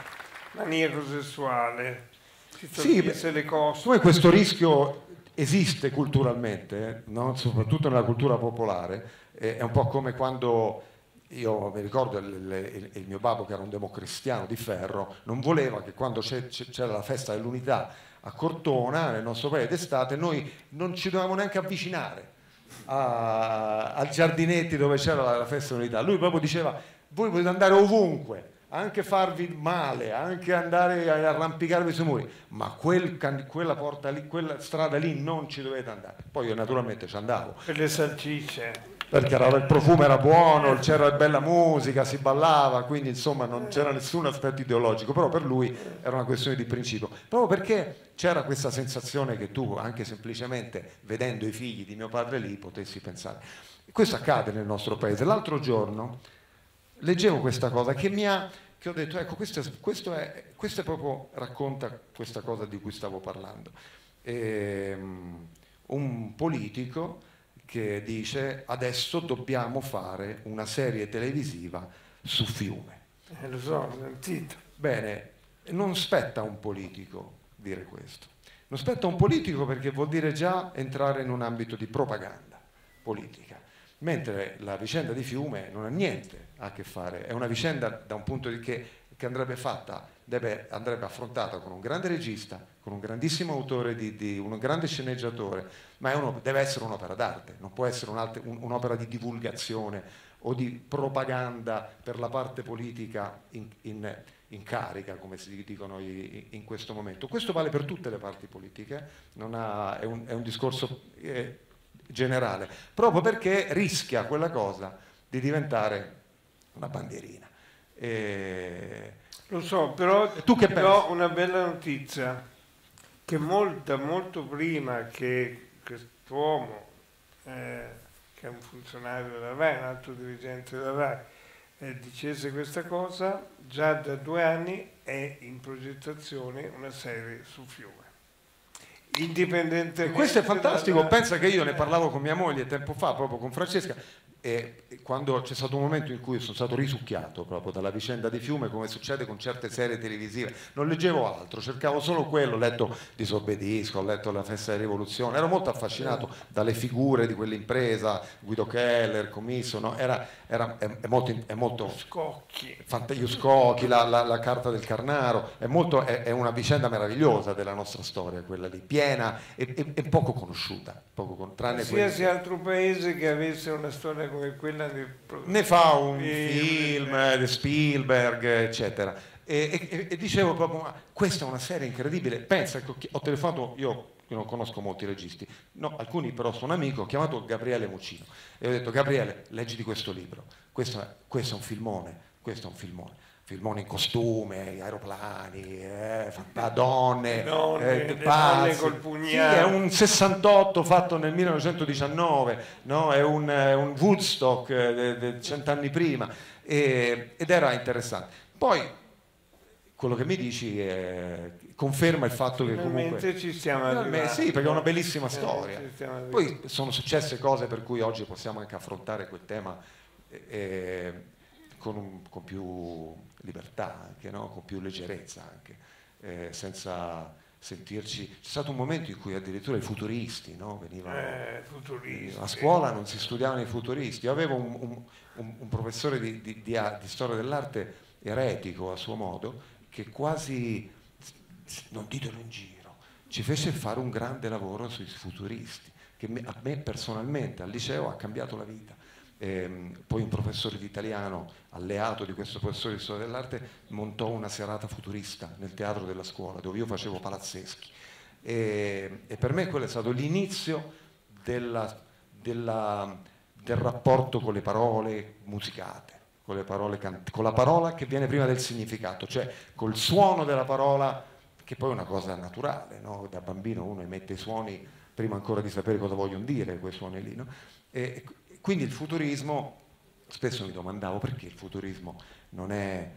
maniero sessuale, si sì, le cose. Poi questo rischio esiste culturalmente, eh, no? soprattutto nella cultura popolare, eh, è un po' come quando io mi ricordo il, il, il, mio babbo che era un democristiano di ferro, non voleva che quando c'era la festa dell'unità a Cortona, nel nostro paese d'estate, noi non ci dovevamo neanche avvicinare a, a giardinetti dove c'era la, la festa dell'unità. Lui proprio diceva, voi potete andare ovunque, anche farvi male, anche andare a arrampicarvi sui muri, ma quel, quella, lì, quella strada lì non ci dovete andare. Poi io naturalmente ci andavo. Per le salsicce. Perché era, il profumo era buono, c'era bella musica, si ballava, quindi insomma non c'era nessun aspetto ideologico, però per lui era una questione di principio. Proprio perché c'era questa sensazione che tu, anche semplicemente vedendo i figli di mio padre lì, potessi pensare. Questo accade nel nostro paese. L'altro giorno leggevo questa cosa che mi ha che ho detto, ecco, questo, questo, è, questo è proprio racconta questa cosa di cui stavo parlando. Ehm, un politico che dice adesso dobbiamo fare una serie televisiva su Fiume. Eh, lo so, ho sentito. Bene, non spetta a un politico dire questo. Non spetta a un politico perché vuol dire già entrare in un ambito di propaganda politica mentre la vicenda di Fiume non ha niente a che fare, è una vicenda da un punto di che, che andrebbe fatta, deve, andrebbe affrontata con un grande regista, con un grandissimo autore, di, di un grande sceneggiatore, ma uno, deve essere un'opera d'arte, non può essere un, un'opera di divulgazione o di propaganda per la parte politica in, in, in carica, come si dicono in questo momento. Questo vale per tutte le parti politiche, ha, è, un, è, un, discorso... Eh, generale, proprio perché rischia quella cosa di diventare una bandierina. E... Lo so, però tu che ho una bella notizia, che molta, molto prima che quest'uomo, eh, che è un funzionario della RAI, un altro dirigente della RAI, eh, dicesse questa cosa, già da due anni è in progettazione una serie su Fiume indipendentemente. Questo è fantastico, dalla... pensa che io ne parlavo con mia moglie tempo fa, proprio con Francesca, e quando c'è stato un momento in cui sono stato risucchiato proprio dalla vicenda di Fiume, come succede con certe serie televisive, non leggevo altro, cercavo solo quello, ho letto Disobbedisco, ho letto La festa della rivoluzione, ero molto affascinato dalle figure di quell'impresa, Guido Keller, Commisso, no? era, era, è, è, molto... È molto Scocchi. Fant- Scocchi, la, la, la, carta del Carnaro, è, molto, è, è, una vicenda meravigliosa della nostra storia, quella lì, piena e, e poco conosciuta, poco con, tranne Qualsiasi altro paese che avesse una storia come quella di... ne fa un film di Spielberg eccetera. E, e, e, dicevo proprio ma questa è una serie incredibile. Pensa che ho telefonato io non conosco molti registi, no, alcuni però sono amico, ho chiamato Gabriele Muccino. E ho detto Gabriele, leggi di questo libro, questo questo è un filmone, questo è un filmone filmoni in costume, aeroplani, eh, donne, donne, eh, donne col pugnale. Sì, è un 68 fatto nel 1919, no? è, un, un, Woodstock eh, cent'anni prima e, ed era interessante. Poi quello che mi dici è, conferma il fatto che comunque ci stiamo arrivando. Sì, perché è una bellissima storia. Poi sono successe cose per cui oggi possiamo anche affrontare quel tema eh, con, un, con più libertà anche, no? con più leggerezza anche, eh, senza sentirci... C'è stato un momento in cui addirittura i futuristi no? venivano... Eh, futuristi. A scuola non si studiavano i futuristi. Io avevo un, un, un, professore di, di, di, di storia dell'arte eretico a suo modo, che quasi, non ditelo in giro, ci fece fare un grande lavoro sui futuristi, che a me personalmente al liceo ha cambiato la vita eh, poi un professore di italiano, alleato di questo professore di storia dell'arte, montò una serata futurista nel teatro della scuola dove io facevo palazzeschi. E, e per me quello è stato l'inizio della, della, del rapporto con le parole musicate, con, le parole con la parola che viene prima del significato, cioè col suono della parola, che poi è una cosa naturale, no? da bambino uno emette i suoni prima ancora di sapere cosa vogliono dire quei suoni lì. No? E, quindi il futurismo, spesso mi domandavo perché il futurismo non è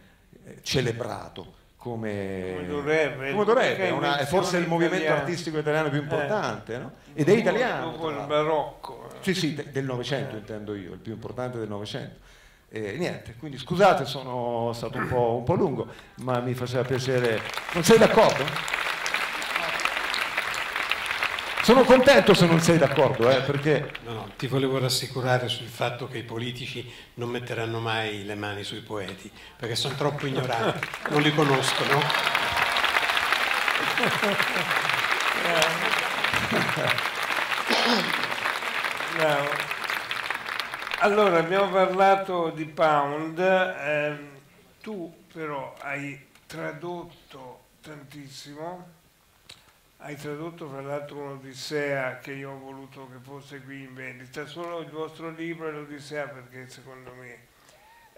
eh, celebrato come, Come dovrebbe. come dovrebbe, una- è forse il movimento italiana. artistico italiano più importante, Eh. no? ed è italiano. Dopo il barocco. Sì, sì, de- del Novecento intendo io, il più importante del Novecento. E niente, quindi scusate, sono stato un po', un po' lungo, ma mi faceva piacere. Non sei d'accordo? Sono contento se non sei d'accordo, eh, perché No, no, ti volevo rassicurare sul fatto che i politici non metteranno mai le mani sui poeti, perché sono troppo ignoranti, non li conoscono. Bravo. Allora, abbiamo parlato di Pound, ehm, tu però hai tradotto tantissimo, hai tradotto fra l'altro un'Odissea che io ho voluto che fosse qui in vendita, solo il vostro libro è l'Odissea perché secondo me,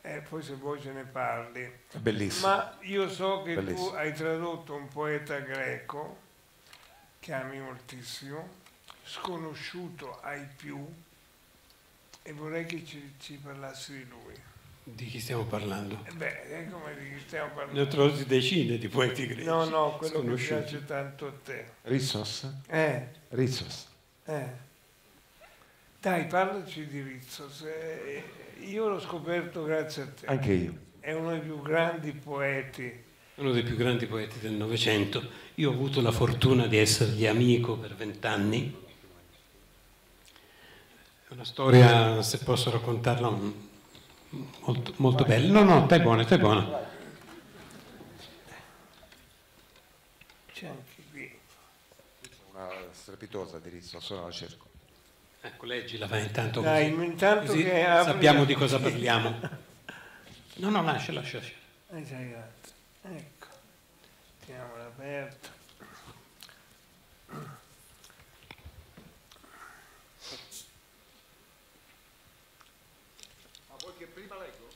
eh, poi se vuoi ce ne parli. bellissimo. Ma io so che tu Bellissimo. hai tradotto un poeta greco che ami moltissimo, sconosciuto ai più, e vorrei che ci, ci parlassi di lui. Di chi stiamo parlando? E beh, è come di chi stiamo Ne ho parlando. trovati decine di poeti greci. No, no, quello che sconosciuti. piace tanto a te. Rizos? Eh, Rizos. eh. Dai, parlaci di Rizzos. Eh, io l'ho scoperto grazie a te. Anche io. È uno dei più grandi poeti. Uno dei più grandi poeti del Novecento. Io ho avuto la fortuna di essergli amico per vent'anni. È una storia, se posso raccontarla, un- molto, molto bella. No, no, stai buona, stai buona. C'è anche qui. Una strepitosa di Rizos, ora la cerco. Ecco, leggila, vai intanto Dai, intanto Così che apri- sappiamo di cosa parliamo. No, no, lascia, lascia. lascia. Grazie. Ecco, teniamola aperta.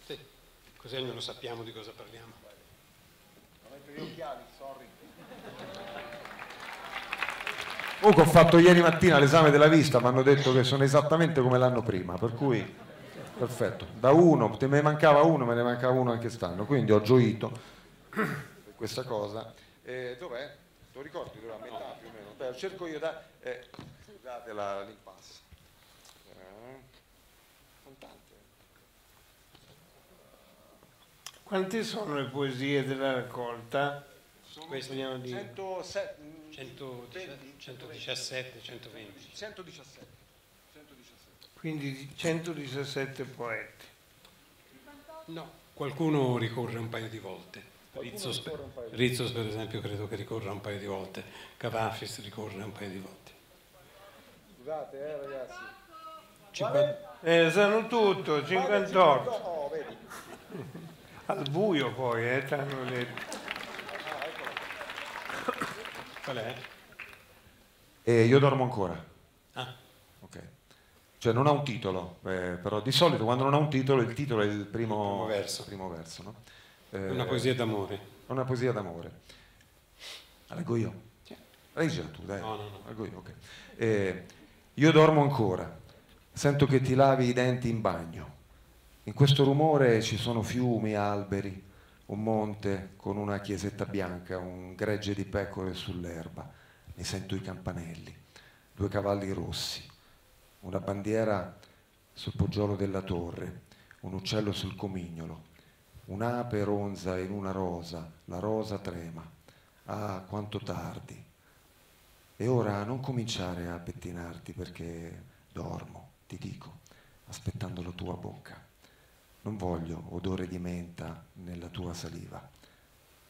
Sì. Così almeno sappiamo di cosa parliamo. Comunque ho fatto ieri mattina l'esame della vista, mi hanno detto che sono esattamente come l'anno prima, per cui perfetto. Da uno, te me ne mancava uno, me ne mancava uno anche stanno, quindi ho gioito per questa cosa. E dov'è? Te lo ricordi dove a metà più o meno? Lo cerco io da... Eh, scusate la, l'impasse. Eh, sono tante. Quante sono le poesie della raccolta? Questo. Vogliamo dire? 107, 117, 117, 120. 117. Quindi di 117 poeti. No, qualcuno ricorre un paio di volte. Rizzos per, Rizzos, per esempio credo che ricorra un paio di volte, Cavafis ricorre un paio di volte. Scusate eh ragazzi. Cinquanta- Eh, sanno tutto, 58. Oh, vedi. Al buio poi, eh, ti hanno detto. Qual è? E io dormo ancora. Ah, Ok. Cioè non ha un titolo, eh, però di solito quando non ha un titolo il titolo è il primo, primo verso. primo verso, no? Eh, una poesia d'amore. una poesia d'amore. Leggo io? Leggila tu, dai. No, no, no. Leggo io, ok. Eh, io dormo ancora, sento che ti lavi i denti in bagno. In questo rumore ci sono fiumi, alberi, un monte con una chiesetta bianca, un gregge di pecore sull'erba. Ne sento i campanelli, due cavalli rossi, una bandiera sul poggiolo della torre, un uccello sul comignolo, un'ape ronza in una rosa, la rosa trema. Ah, quanto tardi. E ora non cominciare a pettinarti perché dormo, ti dico, aspettando la tua bocca. Non voglio odore di menta nella tua saliva.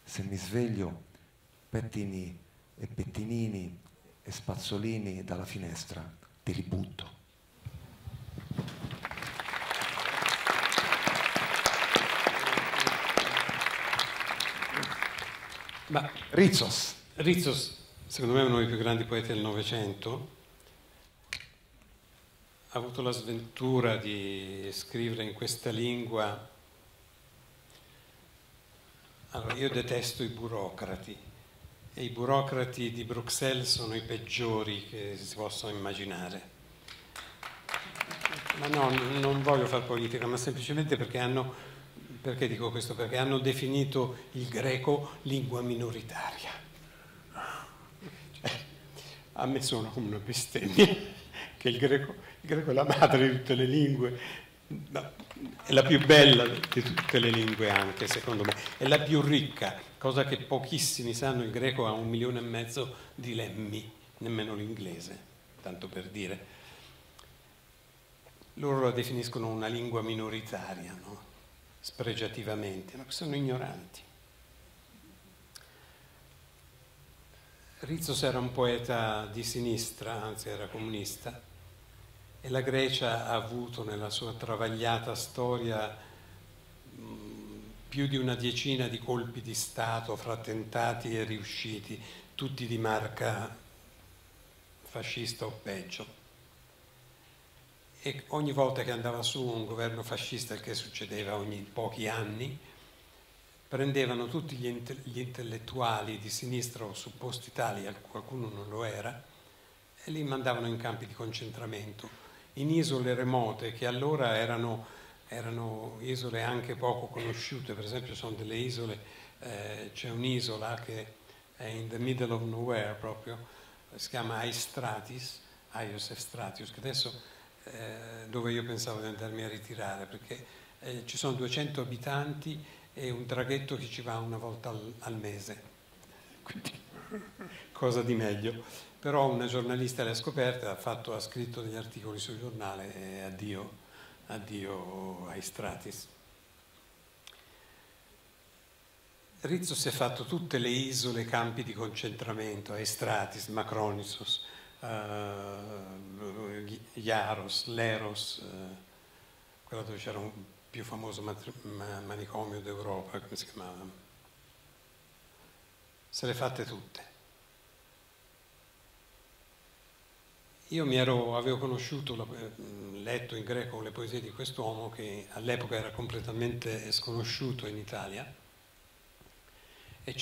Se mi sveglio, pettini e pettinini e spazzolini dalla finestra, te li butto. Ma Rizos. Rizzos, secondo me è uno dei più grandi poeti del Novecento, avuto la sventura di scrivere in questa lingua. Allora, io detesto i burocrati e i burocrati di Bruxelles sono i peggiori che si possono immaginare. Ma no, non voglio fare politica, ma semplicemente perché hanno, perché dico questo? Perché hanno definito il greco lingua minoritaria. Cioè, a me suona come una bestemmia, che il greco, il greco è la madre di tutte le lingue, è la più bella di tutte le lingue anche, secondo me, è la più ricca, cosa che pochissimi sanno, il greco ha un milione e mezzo di lemmi, nemmeno l'inglese, tanto per dire. Loro la definiscono una lingua minoritaria, no? spregiativamente, ma sono ignoranti. Rizos era un poeta di sinistra, anzi era comunista, e la Grecia ha avuto nella sua travagliata storia più di una decina di colpi di Stato fra tentati e riusciti, tutti di marca fascista o peggio. E ogni volta che andava su un governo fascista, il che succedeva ogni pochi anni, prendevano tutti gli, gli intellettuali di sinistra o supposti tali, qualcuno non lo era, e li mandavano in campi di concentramento, in isole remote che allora erano, erano isole anche poco conosciute, per esempio sono delle isole, eh, c'è un'isola che è in the middle of nowhere proprio, si chiama Aistratis, Aios Estratius, che adesso eh, dove io pensavo di andarmi a ritirare, perché eh, ci sono 200 abitanti e un traghetto che ci va una volta al, al mese, quindi cosa di meglio. Però una giornalista l'ha scoperta, ha, fatto, ha scritto degli articoli sul giornale e addio, addio ai stratis. Rizzo si è fatto tutte le isole, campi di concentramento, Estratis, Macronisos, uh, Iaros, Leros, uh, quella dove c'era un più famoso manicomio d'Europa, come si chiamava? Se le fatte tutte. Io mi ero, avevo conosciuto, letto in greco le poesie di quest'uomo che all'epoca era completamente sconosciuto in Italia. E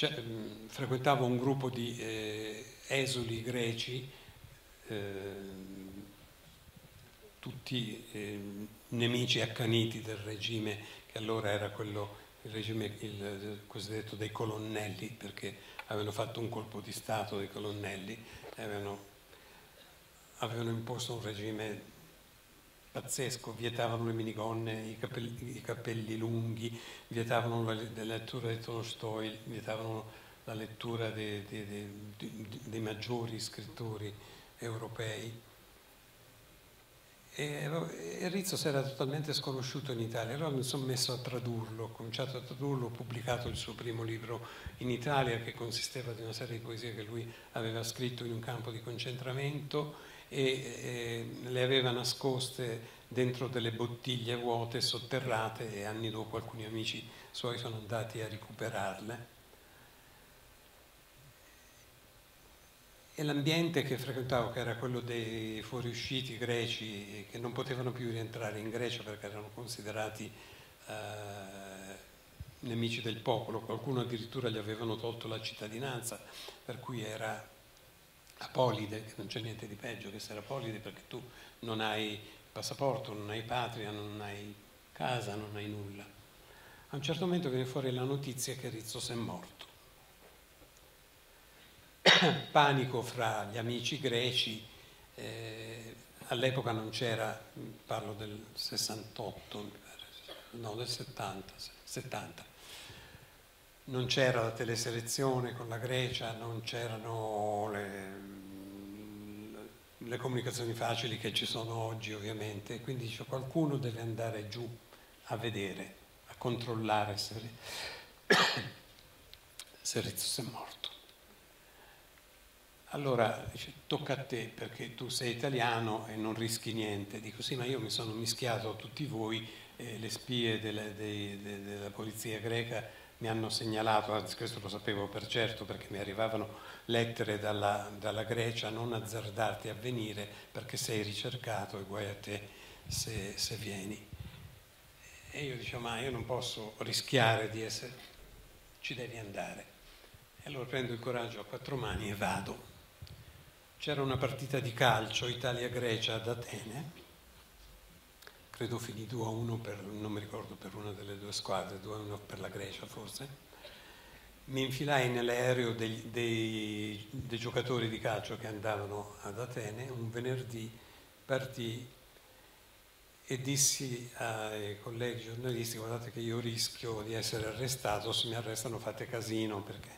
frequentavo un gruppo di eh, esuli greci Ehm, tutti eh, nemici accaniti del regime che allora era quello, il regime il cosiddetto dei colonnelli, perché avevano fatto un colpo di Stato dei colonnelli e avevano, avevano imposto un regime pazzesco, vietavano le minigonne, i capelli, i capelli lunghi, vietavano la, la, lettura di Tolstoi, vietavano la lettura dei, dei, dei, dei maggiori scrittori europei. E, e Rizzo si era totalmente sconosciuto in Italia, allora mi sono messo a tradurlo, ho cominciato a tradurlo, ho pubblicato il suo primo libro in Italia che consisteva di una serie di poesie che lui aveva scritto in un campo di concentramento e, le aveva nascoste dentro delle bottiglie vuote, sotterrate e anni dopo alcuni amici suoi sono andati a recuperarle. E l'ambiente che frequentavo, che era quello dei fuoriusciti greci, che non potevano più rientrare in Grecia perché erano considerati eh, nemici del popolo, qualcuno addirittura gli avevano tolto la cittadinanza, per cui era apolide, che non c'è niente di peggio che essere apolide perché tu non hai passaporto, non hai patria, non hai casa, non hai nulla. A un certo momento viene fuori la notizia che Rizzos è morto. panico fra gli amici greci, eh, all'epoca non c'era, parlo del 68, no del 70, 70, non c'era la teleselezione con la Grecia, non c'erano le, le comunicazioni facili che ci sono oggi ovviamente, quindi dice, qualcuno deve andare giù a vedere, a controllare se, se Rizzo è morto. Allora dice, tocca a te perché tu sei italiano e non rischi niente. Dico sì, ma io mi sono mischiato a tutti voi, eh, le spie delle, dei, de, della polizia greca mi hanno segnalato, anzi questo lo sapevo per certo perché mi arrivavano lettere dalla, dalla Grecia, non azzardarti a venire perché sei ricercato e guai a te se, se vieni. E io dicevo, ma io non posso rischiare di essere, ci devi andare. E allora prendo il coraggio a quattro mani e vado c'era una partita di calcio Italia-Grecia ad Atene credo finì 2 a 1 per, non mi ricordo, per una delle due squadre, 2 a 1 per la Grecia forse. Mi infilai nell'aereo dei, dei, dei giocatori di calcio che andavano ad Atene, un venerdì partì e dissi ai colleghi giornalisti guardate che io rischio di essere arrestato, se mi arrestano fate casino perché?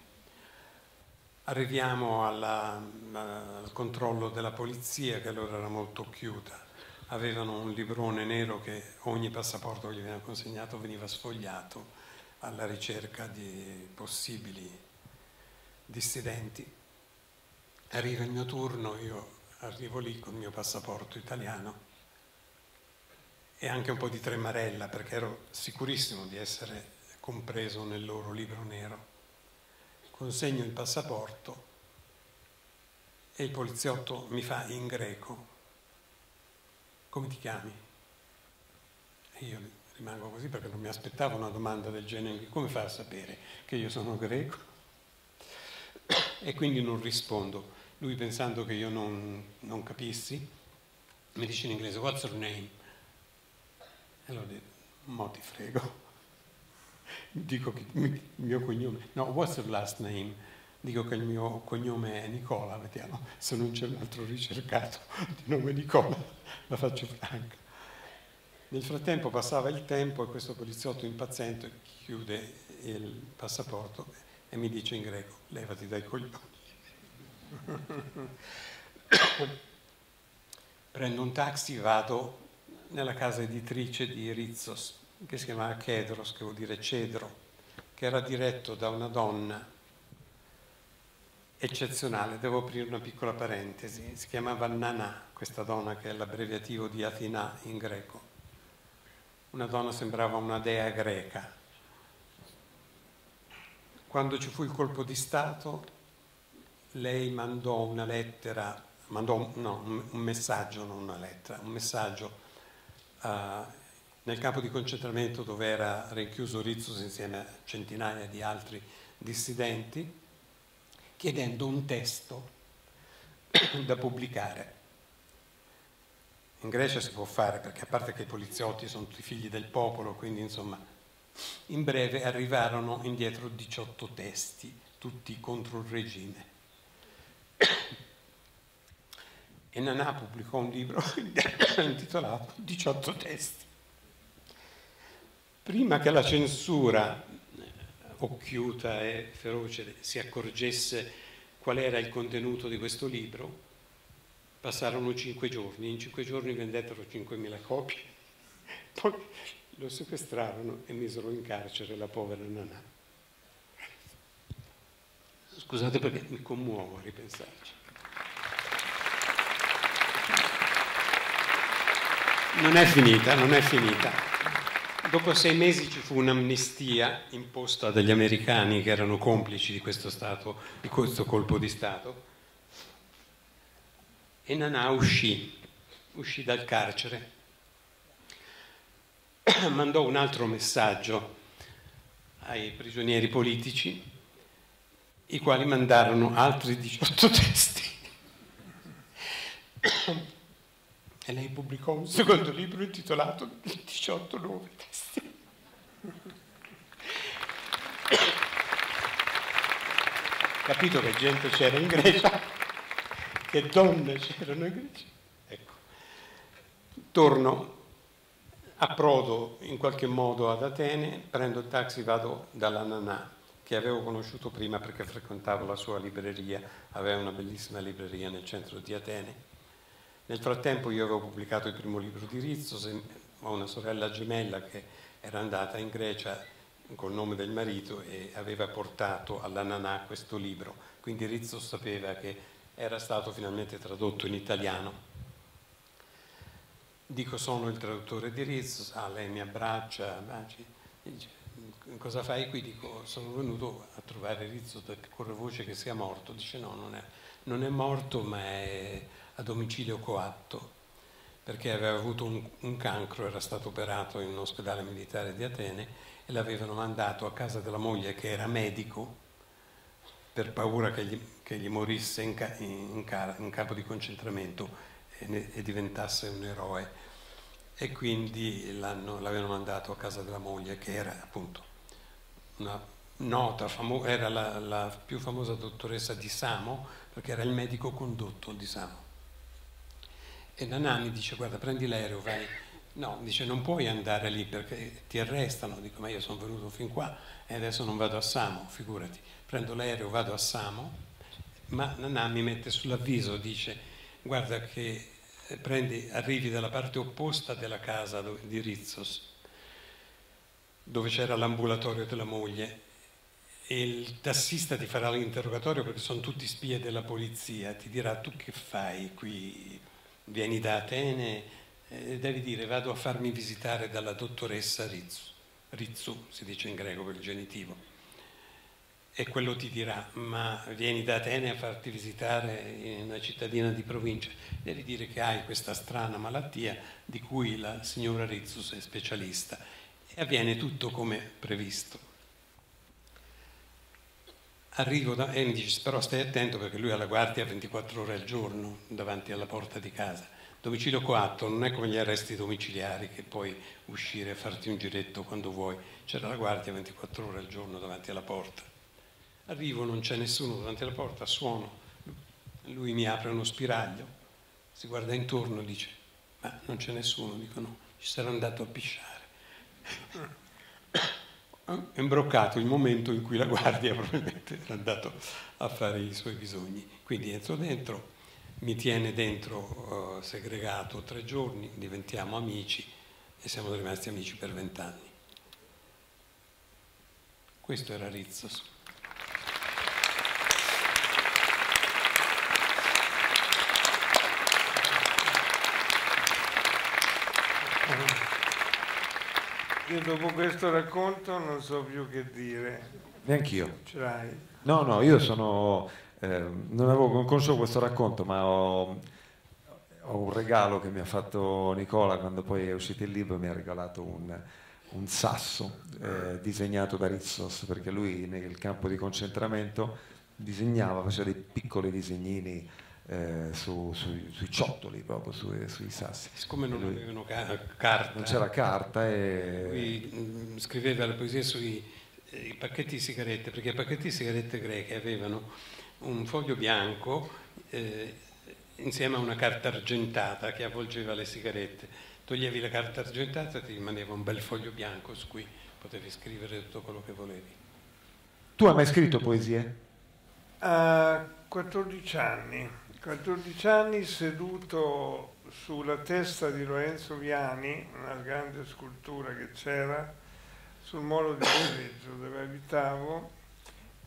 Arriviamo alla, al controllo della polizia che allora era molto chiusa, avevano un librone nero che ogni passaporto che gli veniva consegnato veniva sfogliato alla ricerca di possibili dissidenti. Arriva il mio turno, io arrivo lì con il mio passaporto italiano e anche un po' di tremarella perché ero sicurissimo di essere compreso nel loro libro nero. Consegno il passaporto e il poliziotto mi fa in greco, come ti chiami? E io rimango così perché non mi aspettavo una domanda del genere, come fa a sapere che io sono greco? E quindi non rispondo. Lui pensando che io non, non capissi, mi dice in inglese, what's your name? E allora dico, mo ti frego. Dico che il mio cognome, no, what's your last name? Dico che il mio cognome è Nicola, vediamo se non c'è un altro ricercato di nome Nicola, la faccio franca. Nel frattempo passava il tempo e questo poliziotto impaziente chiude il passaporto e mi dice in greco, levati dai coglioni. Prendo un taxi, vado nella casa editrice di Rizzos, che si chiamava Chedros, che vuol dire cedro, che era diretto da una donna eccezionale. Devo aprire una piccola parentesi. Si chiamava Nana, questa donna che è l'abbreviativo di Athena in greco. Una donna sembrava una dea greca. Quando ci fu il colpo di Stato, lei mandò una lettera, mandò no, un messaggio, non una lettera, un messaggio uh, nel campo di concentramento dove era rinchiuso Rizzus insieme a centinaia di altri dissidenti, chiedendo un testo da pubblicare. In Grecia si può fare perché a parte che i poliziotti sono tutti figli del popolo, quindi insomma, in breve arrivarono indietro 18 testi, tutti contro il regime. E Nanà pubblicò un libro intitolato 18 testi. Prima che la censura occhiuta e feroce si accorgesse qual era il contenuto di questo libro, passarono cinque giorni, in cinque giorni vendettero 5.000 copie, poi lo sequestrarono e misero in carcere la povera Nanà. Scusate perché mi commuovo a ripensarci. Non è finita, non è finita. Dopo sei mesi ci fu un'amnistia imposta dagli americani che erano complici di questo, stato, di questo colpo di Stato e Nanà uscì, uscì dal carcere. Mandò un altro messaggio ai prigionieri politici, i quali mandarono altri 18 testi. E lei pubblicò un secondo libro intitolato 18 nuovi testi. Capito che gente c'era in Grecia, che donne c'erano in Grecia. Ecco. Torno, approdo in qualche modo ad Atene, prendo il taxi, vado dalla Nanà, che avevo conosciuto prima perché frequentavo la sua libreria, aveva una bellissima libreria nel centro di Atene nel frattempo io avevo pubblicato il primo libro di Rizzo, ho una sorella gemella che era andata in Grecia col nome del marito e aveva portato alla Nanà questo libro, quindi Rizzo sapeva che era stato finalmente tradotto in italiano. Dico sono il traduttore di Rizzo, ah, lei mi abbraccia, baci, dice, cosa fai qui? Dico sono venuto a trovare Rizzo, corre voce che sia morto, dice no, non è, non è morto ma è a domicilio coatto perché aveva avuto un, un, cancro, era stato operato in un ospedale militare di Atene e l'avevano mandato a casa della moglie che era medico per paura che gli, che gli morisse in, in, in, campo di concentramento e, ne, e, diventasse un eroe. e quindi l'avevano mandato a casa della moglie che era appunto una nota, era la, la, più famosa dottoressa di Samo perché era il medico condotto di Samo. E Nanani dice guarda prendi l'aereo, vai. No, dice non puoi andare lì perché ti arrestano. Dico ma io sono venuto fin qua e adesso non vado a Samo, figurati. Prendo l'aereo, vado a Samo, ma Nanà mi mette sull'avviso, dice guarda che eh, prendi, arrivi dalla parte opposta della casa di Rizzos, dove c'era l'ambulatorio della moglie e il tassista ti farà l'interrogatorio perché sono tutti spie della polizia, ti dirà tu che fai qui, vieni da Atene e devi dire vado a farmi visitare dalla dottoressa Rizzu, Rizzu si dice in greco per il genitivo, e quello ti dirà ma vieni da Atene a farti visitare in una cittadina di provincia, devi dire che hai questa strana malattia di cui la signora Rizzus è specialista. E avviene tutto come previsto. Arrivo da, e mi dice però stai attento perché lui ha la guardia 24 ore al giorno davanti alla porta di casa. Domicilio coatto non è come gli arresti domiciliari che puoi uscire e farti un giretto quando vuoi, c'era la guardia 24 ore al giorno davanti alla porta. Arrivo, non c'è nessuno davanti alla porta, suono, lui mi apre uno spiraglio, si guarda intorno e dice ma non c'è nessuno, dico no, ci sarà andato a pisciare è imbroccato il momento in cui la guardia probabilmente era andato a fare i suoi bisogni. Quindi entro dentro, mi tiene dentro uh, segregato tre giorni, diventiamo amici e siamo rimasti amici per vent'anni. Questo era Rizzos. Io dopo questo racconto non so più che dire. Neanch'io. Ce l'hai? No, no, io sono... Eh, non avevo conosciuto questo racconto, ma ho, ho, un regalo che mi ha fatto Nicola quando poi è uscito il libro, mi ha regalato un, un sasso eh, disegnato da Rizsos, perché lui nel campo di concentramento disegnava, faceva dei piccoli disegnini eh, su, su, sui ciottoli, proprio su, sui sassi. Siccome non lui, avevano ca- carta, non c'era carta e... Lui mm, scriveva la poesia sui eh, pacchetti di sigarette, perché i pacchetti di sigarette greche avevano un foglio bianco eh, insieme a una carta argentata che avvolgeva le sigarette. Toglievi la carta argentata e ti rimaneva un bel foglio bianco su cui potevi scrivere tutto quello che volevi. Tu hai mai scritto poesie? A 14 anni. 14 anni seduto sulla testa di Lorenzo Viani, una grande scultura che c'era sul molo di Viareggio dove abitavo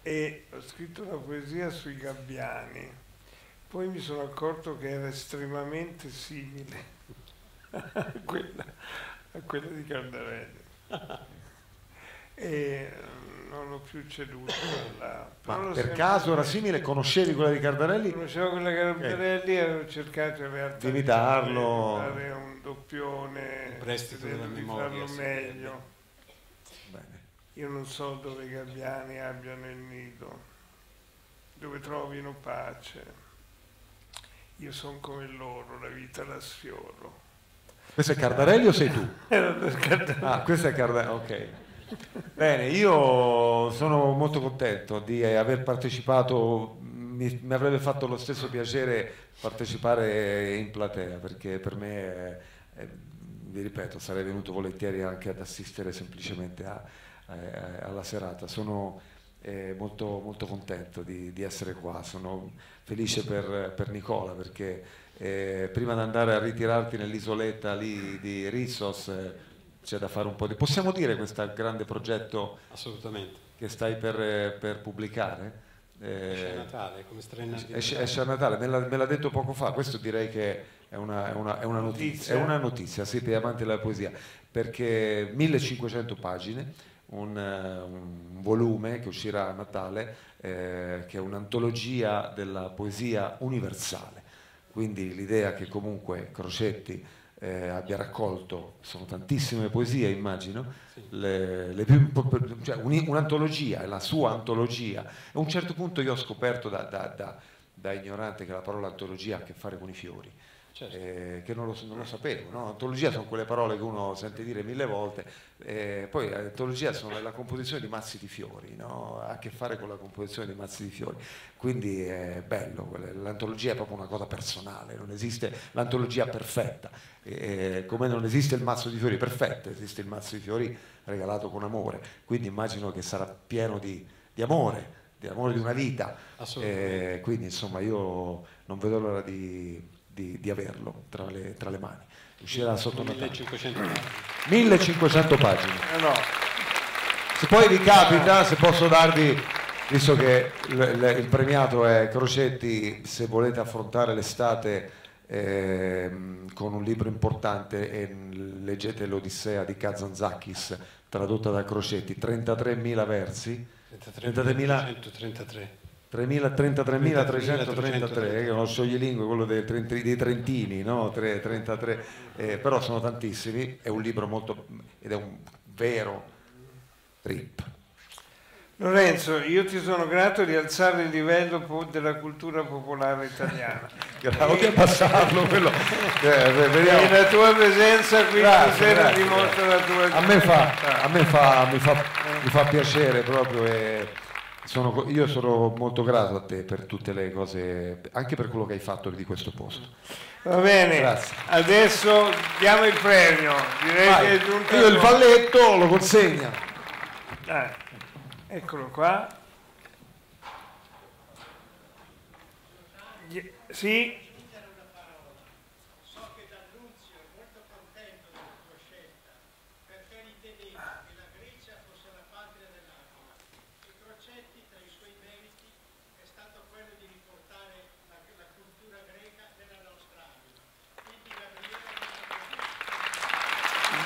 e ho scritto una poesia sui gabbiani. Poi mi sono accorto che era estremamente simile a quella, a quella di Cardarelli. E, non l'ho più ceduto. Alla... Ma per caso era simile? Conoscevi quella di Cardarelli? Conoscevo quella di Cardarelli e avevo cercato in realtà di imitarlo, di fare un doppione, un prestito della di memoria, farlo meglio. Bene. Io non so dove i gabbiani abbiano il nido, dove trovino pace. Io sono come loro, la vita la sfioro. Questo è Cardarelli o sei tu? Era Cardarelli. Ah, questo è Cardarelli, ok. Bene, io sono molto contento di aver partecipato, mi, mi, avrebbe fatto lo stesso piacere partecipare in platea perché per me, eh, vi ripeto, sarei venuto volentieri anche ad assistere semplicemente a, a, alla serata. Sono eh, molto, molto, contento di, di, essere qua, sono felice per, per Nicola perché eh, prima di andare a ritirarti nell'isoletta lì di Rissos eh, c'è da fare un po' di... Possiamo dire questo grande progetto Assolutamente. che stai per, per pubblicare? Eh, esce a Natale, come esce, esce, a Natale, me, la, me, l'ha detto poco fa, questo direi che è una, è una, è una notizia, è una notizia, siete amanti della poesia, perché 1500 pagine, un, un volume che uscirà a Natale, eh, che è un'antologia della poesia universale, quindi l'idea che comunque Crocetti eh, abbia raccolto, sono tantissime poesie immagino, le, le più, cioè un'antologia, la sua antologia. A un certo punto io ho scoperto da, da, da, da, ignorante che la parola antologia ha a che fare con i fiori. Certo. eh, che non lo, non lo sapevo. No? Antologia sono quelle parole che uno sente dire mille volte, eh, poi antologia sono la composizione di mazzi di fiori, no? ha a che fare con la composizione di mazzi di fiori, quindi è bello, l'antologia è proprio una cosa personale, non esiste l'antologia perfetta, eh, come non esiste il mazzo di fiori perfetto, esiste il mazzo di fiori regalato con amore, quindi immagino che sarà pieno di, di amore, di amore di una vita, eh, quindi insomma io non vedo l'ora di di, di averlo tra le, tra le, mani. Uscirà sotto 1500 pagine. 1500 pagine. Eh no. Se poi vi capita, se posso darvi, visto che il, il premiato è Crocetti, se volete affrontare l'estate eh, con un libro importante e leggete l'Odissea di Kazantzakis tradotta da Crocetti, 33.000 versi. 33.133. 33.333, che è uno scioglilingue, quello dei, dei Trentini, no? 33, eh, però sono tantissimi, è un libro molto, ed è un vero rip. Lorenzo, io ti sono grato di alzare il livello della cultura popolare italiana. Grazie di abbassarlo quello. Eh, e la tua presenza qui stasera dimostra la tua a me, fa, a me fa, mi, fa, mi fa piacere proprio. E, sono, io sono molto grato a te per tutte le cose, anche per quello che hai fatto di questo posto. Va bene, Grazie. adesso diamo il premio. Direi Vai. che è giunto. Io il valletto lo consegna. Eh, eccolo qua. Sì,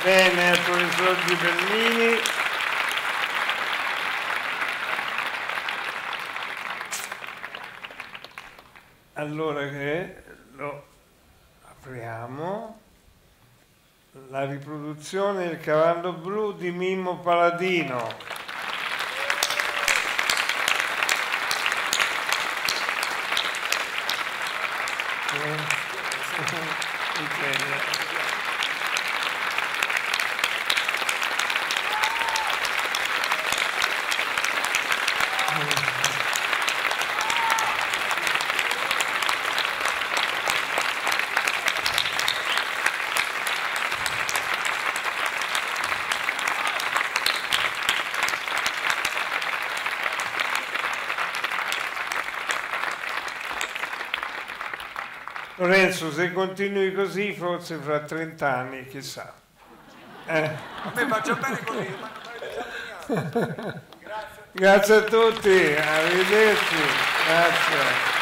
Bene, professor Gibellini. Allora che lo apriamo. La riproduzione del cavallo blu di Mimmo Paladino. Okay. Lorenzo, se continui così, forse fra 30 anni, chissà. Eh. Me faccio bene così, Grazie. Grazie a tutti, arrivederci. Grazie.